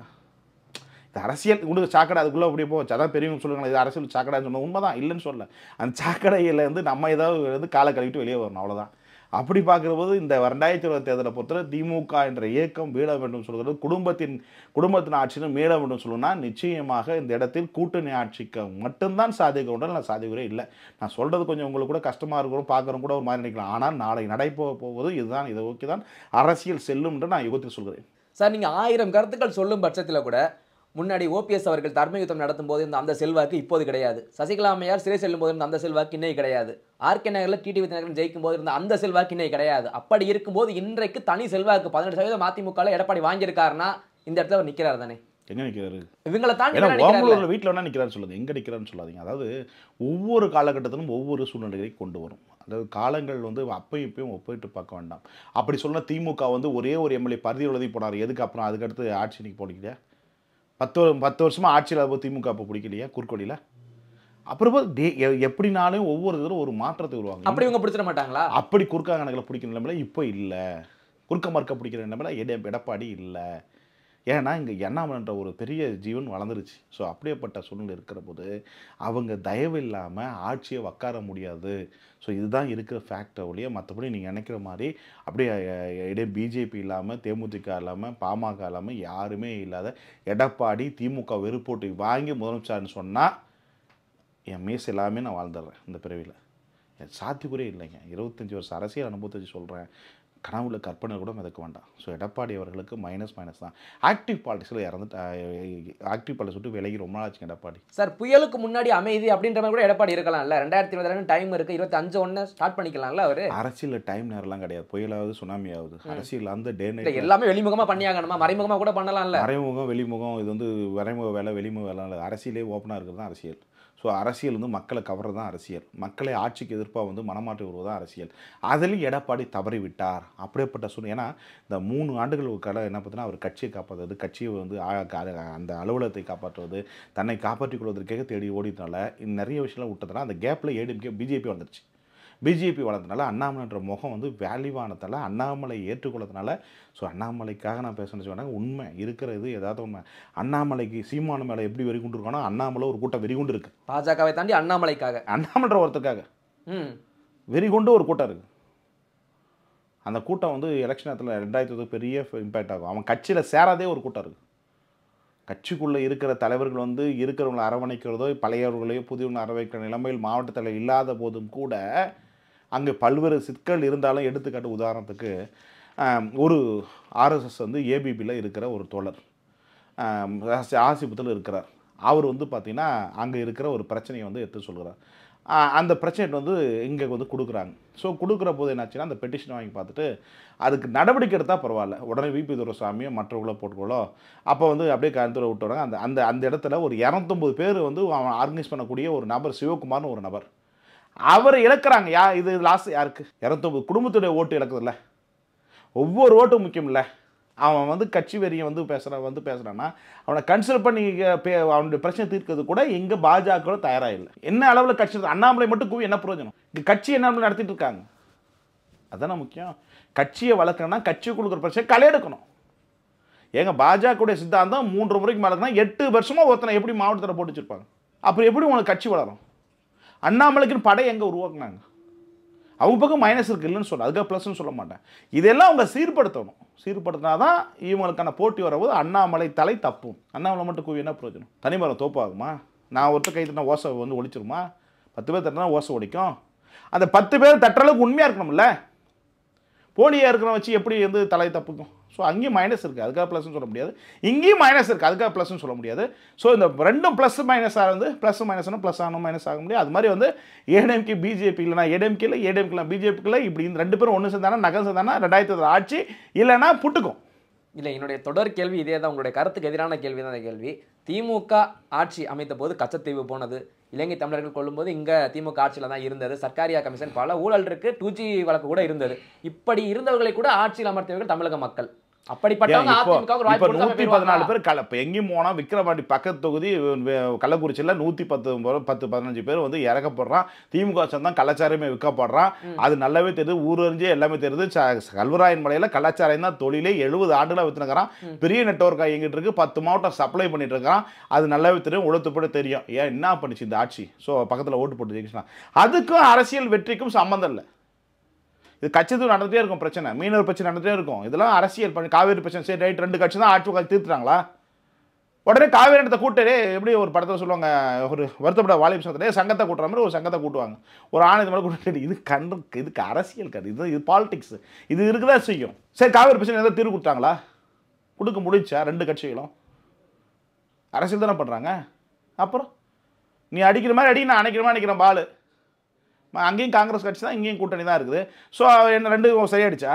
இது அரசியல் உங்களுக்கு சாக்கடை அதுக்குள்ளே அப்படியே போச்சு. அதான் பெரியவங்க சொல்லுவாங்க இது அரசியல் சாக்கடைன்னு சொன்ன உண்மைதான். இல்லைன்னு சொல்ல அந்த சாக்கடையில் வந்து நம்ம ஏதாவது வந்து காலை கழுவிட்டு வெளியே வரணும் அவ்வளோதான் அப்படி பார்க்குறபோது இந்த ரெண்டாயிரத்தி இருபது தேர்தலை பொறுத்தவரை திமுக என்ற இயக்கம் மீள வேண்டும் சொல்கிறது. குடும்பத்தின் குடும்பத்தின் ஆட்சியிலும் மீள வேண்டும் சொல்லணும்னா நிச்சயமாக இந்த இடத்தில் கூட்டணி ஆட்சிக்கு மட்டும்தான் சாதிக்க உண்டு நான் சாதிக்கிறே இல்லை. நான் சொல்கிறது கொஞ்சம் உங்களுக்கு கூட கஷ்டமாக இருக்கிறோம் பார்க்குறோம் கூட ஒரு மாதிரி நினைக்கலாம். ஆனால் நாளை நடைபோக போவது இதுதான். இதை ஓகே தான் அரசியல் செல்லும் என்று நான் யுகத்தில் சொல்கிறேன். சார் நீங்கள் ஆயிரம் கருத்துக்கள் சொல்லும் பட்சத்தில் கூட முன்னாடி ஓபிஎஸ் அவர்கள் தர்ம யுத்தம் நடத்தும் போது இருந்த அந்த செல்வாக்கு இப்போது கிடையாது. சசிகலா அம்மையார் சிறை செல்லும் போது இருந்த அந்த செல்வாக்கு இன்னைக்கு கிடையாது. ஆர்கே நகரில் டிடி வித்யநகரன் ஜெயிக்கும் போது இருந்த அந்த செல்வாக்கு இன்னைக்கு கிடையாது. அப்படி இருக்கும்போது இன்றைக்கு தனி செல்வாக்கு பதினெட்டு சதவீதம் அதிமுக எடப்பாடி வாங்கியிருக்காருன்னா இந்த இடத்துல அவர் நிக்கிறார் தானே? எங்கே நிற்கிறாரு இவங்களை தாண்டி. ஓமலூரில் வீட்டில் வேணா நிற்கிறான்னு சொல்லாது. எங்கே நிற்கிறான்னு சொல்லாதீங்க. அதாவது ஒவ்வொரு காலகட்டத்திலும் ஒவ்வொரு சூழ்நிலைகளை கொண்டு வரும். அதாவது காலங்கள் வந்து அப்பயும் இப்பயும் ஒப்பிட்டு பார்க்க வேண்டாம். அப்படி சொன்ன திமுக வந்து ஒரே ஒரு எம்எல்ஏ பரிதி எழுதி போனார். எதுக்கு அப்புறம் அதுக்கடுத்து ஆட்சி நிற்க போனீங்க பத்து பத்து வருஷமா ஆட்சியில் அப்போ திமுக அப்போ பிடிக்கலையா? குறுக்கோடியில்? அப்புறம் டே- எப்படினாலும் ஒவ்வொரு தடவை ஒரு மாற்றத்தை உருவாங்க அப்படி இவங்க பிடிச்சிட மாட்டாங்களா? அப்படி குறுக்கா கணக்கில் பிடிக்கிற நிலைமையில இப்போ இல்லை. குறுக்க மறுக்க பிடிக்கிற நிலைமையில எட எடப்பாடி இல்லை. ஏன்னா இங்கே எண்ணாமலன்ற ஒரு பெரிய ஜீவன் வளர்ந்துருச்சு. ஸோ அப்படியேப்பட்ட சூழ்நிலை இருக்கிற போது அவங்க தயவு இல்லாமல் ஆட்சியை உக்கார முடியாது. ஸோ இதுதான் இருக்கிற ஃபேக்டர் ஒழிய மற்றபடி நீங்கள் நினைக்கிற மாதிரி அப்படியே இடையே பிஜேபி இல்லாமல் தேமுதிக இல்லாமல் பாமக இல்லாமல் யாருமே இல்லாத எடப்பாடி திமுக வெறுப்போட்டு வாங்கி முதலமைச்சர்னு சொன்னால் என் மீஸ் எல்லாமே நான் வாழ்ந்துடுறேன் இந்த பிறவியில். என் சாத்தியக்குறே இல்லைங்க. இருபத்தஞ்சி வருஷம் அரசியல் அனுபவத்தை சொல்கிறேன் கனவுல கற்பனை கூட மிதக்க வேண்டாம். ஸோ எடப்பாடி அவர்களுக்கு மைனஸ் மைனஸ் தான். ஆக்டிவ் பாலிட்டிக்ஸில் இறந்துட்டு ஆக்டிவ் பாலிட்டிக்ஸ் விட்டு விலகி ரொம்ப நாள் ஆச்சுங்க எடப்பாடி. சார் புயலுக்கு முன்னாடி அமைதி அப்படின்ற மாதிரி கூட எடப்பாடி இருக்கலாம்ல. ரெண்டாயிரத்தி இருபது டைம் இருக்கு. இருபத்தி அஞ்சு ஒன்று ஸ்டார்ட் பண்ணிக்கலாம்ல அவரு? அரசியலில் டைம் நேரம்லாம் கிடையாது. புயலாவது சுனாமி ஆகுது அரசியல் அந்த டே இல்ல எல்லாமே வெளிமுகமா பண்ணியாகணுமா? மறைமுகமா கூட பண்ணலாம்ல. மறைமுகம் வெளிமுகம் இது வந்து மறைமுக வேலை வெளிமுக வேலை இல்லை. அரசியலே ஓப்பனாக இருக்கிறது தான் அரசியல். ஸோ அரசியல் வந்து மக்களை கவர்றது தான் அரசியல். மக்களை ஆட்சிக்கு எதிர்ப்பாக வந்து மனமாற்றி வருவது தான் அரசியல். அதிலும் எடப்பாடி தவறிவிட்டார் அப்படிப்பட்ட அப்படியேப்பட்ட சூழ்நிலை. ஏன்னா இந்த மூணு ஆண்டுகள் ஒரு கடை என்ன பார்த்தீங்கன்னா அவர் கட்சியை காப்பாற்றுவது கட்சியை வந்து அந்த அலுவலகத்தை காப்பாற்றுவது தன்னை காப்பாற்றிக் கொள்வதற்காக தேடி ஓடினால நிறைய விஷயம்லாம் விட்டதுனால அந்த கேப்பில் ஏடிஎம்கே பிஜேபி வந்துருச்சு பிஜேபி வளர்ந்தனால அண்ணாமலைன்ற முகம் வந்து வேல்யூவானதால அண்ணாமலை ஏற்றுக்கொள்ளதுனால ஸோ அண்ணாமலைக்காக நான் பேசணும்னு சொன்னாங்க உண்மை இருக்கிற இது ஏதாவது உண்மை. அண்ணாமலைக்கு சீமானு மேலே எப்படி வெறி கொண்டு இருக்கானோ அண்ணாமலை ஒரு கூட்டம் வெறி கொண்டு இருக்கு. பாஜகவை தாண்டி அண்ணாமலைக்காக. அண்ணாமன்ற ஒருத்தருக்காக. ம். வெறி கொண்டு ஒரு கூட்டம் இருக்குது அந்த கூட்டம் வந்து எலெக்ஷன் நேரத்தில் ரெண்டாயிரத்தி பெரிய இம்பேக்ட் ஆகும். அவன் கட்சியில் சேராதே ஒரு கூட்டம் இருக்குது கட்சிக்குள்ளே இருக்கிற தலைவர்கள் வந்து இருக்கிறவங்களை அரவணைக்கிறதோ பழையவர்களையோ புதியவங்களை அரவணைக்கிற நிலைமையில் மாவட்ட தலைவர் இல்லாத போதும் கூட அங்கே பல்வேறு சிக்கல் இருந்தாலும் எடுத்துக்காட்டு உதாரணத்துக்கு ஒரு ஆர்எஸ்எஸ் வந்து ஏபிபியில் இருக்கிற ஒரு தோழர். ஆசிபத்தில் இருக்கிறார். அவர் வந்து பார்த்திங்கன்னா அங்கே இருக்கிற ஒரு பிரச்சனையை வந்து எடுத்து சொல்கிறார். அந்த பிரச்சனை வந்து இங்கே வந்து கொடுக்குறாங்க. ஸோ கொடுக்குற போது என்னாச்சுன்னா அந்த பெட்டிஷனை வாங்கி பார்த்துட்டு அதுக்கு நடவடிக்கை எடுத்தால் பரவாயில்ல. உடனே விபி துரசாமியோ மற்றவங்களோ போட்டுக்கோளோ அப்போ வந்து அப்படியே கருத்துல விட்டு வராங்க அந்த அந்த அந்த இடத்துல ஒரு இரநூத்தொம்பது பேர் வந்து அவன் ஆர்கனைஸ் பண்ணக்கூடிய ஒரு நபர் சிவகுமார்னு ஒரு நபர். அவர் இழக்கிறாங்க. யா இது லாஸ் யாருக்கு? இரநூத்தொம்பது குடும்பத்துடைய ஓட்டு இழக்குதுல்ல. ஒவ்வொரு ஓட்டும் முக்கியம் இல்லை அவன் வந்து கட்சி வெறியை வந்து பேசுகிறான் வந்து பேசுகிறான்னா அவனை கன்சிடர் பண்ணி பே அவனுடைய பிரச்சனை தீர்க்கிறது கூட இங்கே பாஜக தயாராக இல்லை என்ன அளவில் கட்சி அண்ணாமலை மட்டும் கூவி என்ன பிரயோஜனம்? இங்கே கட்சி என்ன நடத்திட்டு இருக்காங்க? அதானே முக்கியம். கட்சியை வளர்க்கணும்னா கட்சி கொடுக்குற பிரச்சனை கலையெடுக்கணும் ஏங்க பாஜகவுடைய சித்தாந்தம் மூன்று முறைக்கு மேலே எட்டு வருஷமாக ஒருத்தனை எப்படி மாவட்டத்தில் போட்டு வச்சுருப்பாங்க? அப்புறம் எப்படி உங்களுக்கு கட்சி வளரும்? அண்ணாமலைக்குன்னு படை எங்கே உருவாக்குனாங்க? அவங்க பக்கம் மைனஸ் இருக்கு இல்லைன்னு சொல்ல அதுக்காக ப்ளஸ்ன்னு சொல்ல மாட்டேன். இதெல்லாம் அவங்க சீர்படுத்தணும். சீர்படுத்தினா தான் இவங்களுக்கான போட்டி வரும்போது அண்ணாமலை தலை தப்பும். அண்ணாமலை மட்டும் கூவி என்ன பிரயோஜனம்? தனிமரம் தோப்பாகுமா? நான் ஒருத்தர் கை தட்டினா ஓசை வந்து ஒழிச்சிருமா? பத்து பேர் தட்டினா ஓசை ஒடிக்கும் அந்த பத்து பேர் தட்டுற அளவுக்கு உண்மையாக இருக்கணும்ல? போலியாக இருக்கிறவன் வச்சு எப்படி வந்து தலை தப்புக்கும்? ஸோ அங்கேயும் மைனஸ் இருக்குது அதுக்காக ப்ளஸ்னு சொல்ல முடியாது. இங்கேயும் மைனஸ் இருக்குது அதுக்காக ப்ளஸ்னு சொல்ல முடியாது. ஸோ இந்த ரெண்டும் ப்ளஸ் மைனஸாக வந்து ப்ளஸ் மைனஸ்னா ப்ளஸ் ஆகணும் மைனஸ் ஆக முடியாது. அது மாதிரி வந்து ஏடிஎம்கே பிஜேபி இல்லைனா ஏடிஎம்கேல ஏடிஎம்கேல பிஜேபிக்குள்ள இப்படி இந்த ரெண்டு பேரும் ஒன்று சேர்ந்தானா நகல் சேர்ந்தானா ரெண்டாயிரத்தி ஆட்சி இல்லைன்னா புட்டுக்கும். இல்லை என்னுடைய தொடர் கேள்வி இதே தான். உங்களுடைய கருத்துக்கு எதிரான கேள்வி தான் அந்த கேள்வி. திமுக ஆட்சி அமைத்த போது கச்சத்தீவு போனது. இலங்கை தமிழர்கள் கொள்ளும்போது இங்கே திமுக ஆட்சியில் தான் இருந்தது. சர்க்காரியா கமிஷன் பல ஊழல் இருக்கு. டூ ஜி வழக்கு கூட இருந்தது. இப்படி இருந்தவர்களை கூட ஆட்சியில் அமர்த்தியவர்கள் தமிழக மக்கள். வாய்ப்பு நூற்றி பதினாலு பேர் கல எங்கேயும் போனால் விக்கிரவாண்டி பக்கத்து தொகுதி கள்ளக்குறிச்சியில் நூற்றி பத்து பத்து பதினஞ்சு பேர் வந்து இறக்கப்படுறான். திமுக தான் கலாச்சாரமே விற்கப்படுறான். அது நல்லாவே தெரியுது ஊரறிஞ்சே எல்லாமே தெரியுது. கல்வராயன் மலையில் கலாச்சாரம் தான் தொழிலே எழுபது ஆண்டுகளாக வித்துனுக்கிறான் பெரிய நெட்ஒர்க் இருக்கு? பத்து மாவட்டம் சப்ளை பண்ணிட்டு இருக்கான் அது நல்லாவே தெரியும் உழுத்துப்பட தெரியும். ஏன் என்ன பண்ணுச்சு இந்த ஆட்சி? ஸோ பக்கத்தில் ஓட்டு போட்டு அதுக்கும் அரசியல் வெற்றிக்கும் சம்மந்தம் இல்லை. இது கட்சித்து நடந்துட்டே இருக்கும் பிரச்சனை. மீனவர் பிரச்சனை நடந்துட்டே இருக்கும். இதெல்லாம் அரசியல் பண்ணி காவேரி பிரச்சனை. சரி ரைட் ரெண்டு கட்சி தான் ஆட்சி உட்காந்து தீர்த்துறாங்களா உடனே காவேரி இடத்த கூட்டரே எப்படி ஒரு படத்தில் சொல்லுவாங்க ஒரு வருத்தப்பட வாலிப சங்கத்திலே சங்கத்தை கூட்டுற மாதிரி ஒரு சங்கத்தை கூட்டுவாங்க. ஒரு ஆணையத்தை மாதிரி கூட்டு இது கண்டு இதுக்கு அரசியல் கதை. இது இது பாலிடிக்ஸ் இது இருக்குதா செய்யும். சரி காவேரி பிரச்சனை எதாவது தீர்வு கொடுத்தாங்களா? கொடுக்க முடிச்சா ரெண்டு கட்சிகளும். அரசியல் தானே பண்ணுறாங்க அப்புறம்? நீ அடிக்கிற மாதிரி அடி நான் அணைக்கிற மாதிரி அணைக்கிறேன் பால். அங்கேயும் காங்கிரஸ் கட்சி தான் இங்கேயும் கூட்டணி தான் இருக்குது. ஸோ என்ன ரெண்டு சரியாயிடுச்சா?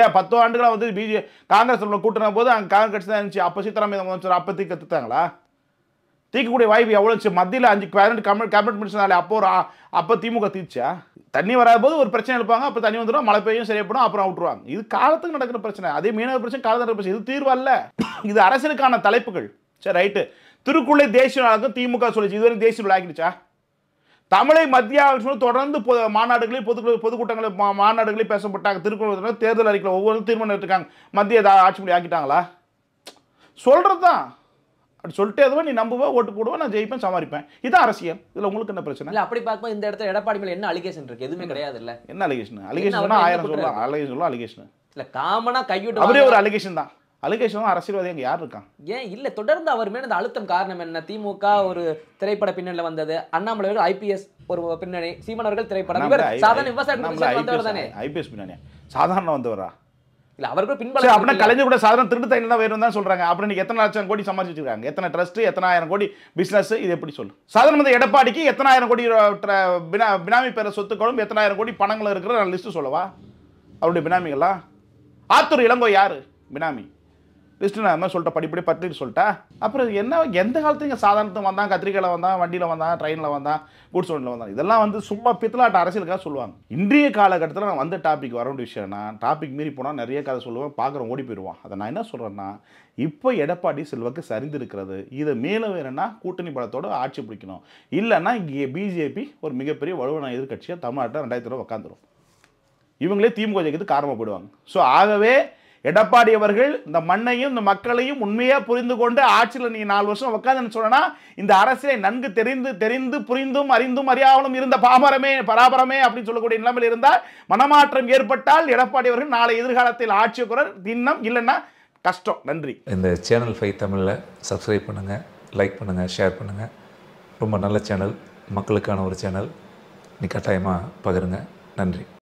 ஏன் பத்து ஆண்டுகளாக வந்து பிஜே காங்கிரஸ் கூட்டின போது அங்கே காங்கிரஸ் கட்சி தான் இருந்துச்சு. அப்போ சித்தராமையா முதலமைச்சர் அப்போ தீக்க தீர்த்தாங்களா தீக்கக்கூடிய வாய்ப்பு எவ்வளோ இருந்துச்சு? மத்தியில் அஞ்சு கேபினட் கமிட் கேபினட் மினிஸ்டர் அப்போ ஒரு அப்போ திமுக தீர்ச்சா தண்ணி வராத போது ஒரு பிரச்சனை எடுப்பாங்க அப்போ தண்ணி வந்துடும் மழை பெய்யும் சரியாப்படும் அப்புறம் விட்டுருவாங்க இது காலத்துக்கு நடக்கிற பிரச்சனை. அதே மீனவர் பிரச்சனை காலத்துக்கு நடக்கிற பிரச்சனை. இது தீர்வு அல்ல இது அரசியலுக்கான தலைப்புகள். சரி ரைட்டு. திருக்குள்ளே தேசிய நாளாக்கும் திமுக சொல்லிச்சு. இதுவரை தேசிய விளையாக்கிடுச்சா தமிழை மத்திய அரசு தொடர்ந்து பொது மாநாடுகளையும் பொது பொதுக்கூட்டங்களை மா மாநாடுகளையும் பேசப்பட்டாங்க. திருக்குறள் தேர்தல் அறிக்கையில் ஒவ்வொரு தீர்மானம் எடுத்துருக்காங்க. மத்திய ஆட்சி மொழி ஆக்கிட்டாங்களா? சொல்கிறது தான் அப்படி சொல்லிட்டு எதுவும் நீ நம்புவ ஓட்டு போடுவேன் நான் ஜெயிப்பேன் சமாளிப்பேன். இதான் அரசியல். இதில் உங்களுக்கு என்ன பிரச்சனை? இல்ல அப்படி பார்க்கும்போது இந்த இடத்துல எடப்பாடி மேல என்ன அலிகேஷன் இருக்கு? எதுவுமே கிடையாது இல்ல என்ன அலிகேஷன் அலிகேஷன் ஆயிரம் சொல்லலாம் அலிகேஷன் சொல்லலாம் அலிகேஷன் இல்ல காமனா கைவிட்டு வாங்க. ஒரு அலிகேஷன் தான். அலிகேஷன் தான் அரசியல்வாதி அங்கே யார் இருக்கான் ஏன்? இல்ல தொடர்ந்து அவர் மேல இந்த அழுத்தம் காரணம் என்ன? திமுக ஒரு திரைப்பட பின்னணியில வந்தது. அண்ணாமலை ஐபிஎஸ் ஒரு பின்னணி. சீமான் அவர்கள் திரைப்படம். சாதாரண விவசாய ஐபிஎஸ் பின்னாடி சாதாரண வந்தவரா? இல்ல அவருக்கு சரி பின்பலம் அப்படின்னா? கலைஞர் கூட சாதாரண திருட்டு தைலம் தான் வேணும் தான் சொல்றாங்க? அப்புறம் இன்னைக்கு எத்தனை லட்சம் கோடி சம்பாதிச்சு வச்சிருக்காங்க எத்தனை ட்ரஸ்ட் எத்தனை ஆயிரம் கோடி பிசினஸ் இது எப்படி சொல்லு? சாதாரண வந்து எடப்பாடிக்கு எத்தனை ஆயிரம் கோடி பினாமி பேர சொத்துக்களும் எத்தனை ஆயிரம் கோடி பணங்களும் இருக்கிற லிஸ்ட் சொல்லவா? அவருடைய பினாமிகளா? ஆத்தூர் இளங்கோ யாரு? பினாமி. லிஸ்ட்டு நான் என்ன சொல்லிட்டேன்? படிப்படி பத்து சொல்லிட்டேன். அப்புறம் என்ன எந்த காலத்துக்கு சாதாரணத்துக்கு வந்தான்? கத்திரிக்கையில் வந்தான் வண்டியில் வந்தான் ட்ரெயினில் வந்தான் கூட்ஸ் வண்டியில் வந்தான்? இதெல்லாம் வந்து சும்மா பித்தலாட்ட அரசியலுக்காக சொல்லுவாங்க. இன்றைய காலகட்டத்தில் நான் வந்த டாபிக் வர வேண்டிய விஷயம்னா டாபிக் மீறி போனால் நிறைய கதை சொல்லுவேன் பார்க்குறோம் ஓடி போயிடுவான் அதை நான் என்ன சொல்கிறேன்னா இப்போ எடப்பாடி செல்வாக்கு சரிந்திருக்கிறது இதை மேலே வேணும்னா கூட்டணி பலத்தோட ஆட்சி பிடிக்கணும். இல்லைன்னா இங்கே பிஜேபி ஒரு மிகப்பெரிய வலுவான எதிர்க்கட்சியாக தமிழ்நாட்டில் ரெண்டாயிரத்தி ரூபா உட்காந்துரும் இவங்களே திமுக ஜெயிக்கிறது காரணமாக போயிடுவாங்க. ஸோ ஆகவே எடப்பாடி அவர்கள் இந்த மண்ணையும் இந்த மக்களையும் உண்மையாக புரிந்து கொண்டு ஆட்சியில் நீ நாலு வருஷம் உட்காந்துன்னு சொன்னா இந்த அரசியலை நன்கு தெரிந்து தெரிந்து புரிந்தும் அறிந்தும் அறியாமலும் இருந்த பாமரமே பராபரமே அப்படின்னு சொல்லக்கூடிய நிலைமையில் இருந்தால் மனமாற்றம் ஏற்பட்டால் எடப்பாடி அவர்கள் நாளை எதிர்காலத்தில் ஆட்சி குரல் தின்னம் இல்லைன்னா கஷ்டம். நன்றி. இந்த சேனல் ஃபைவ் தமிழில் சப்ஸ்கிரைப் பண்ணுங்கள் லைக் பண்ணுங்கள் ஷேர் பண்ணுங்கள் ரொம்ப நல்ல சேனல் மக்களுக்கான ஒரு சேனல் நீ கட்டாயமாக பகிருங்க. நன்றி.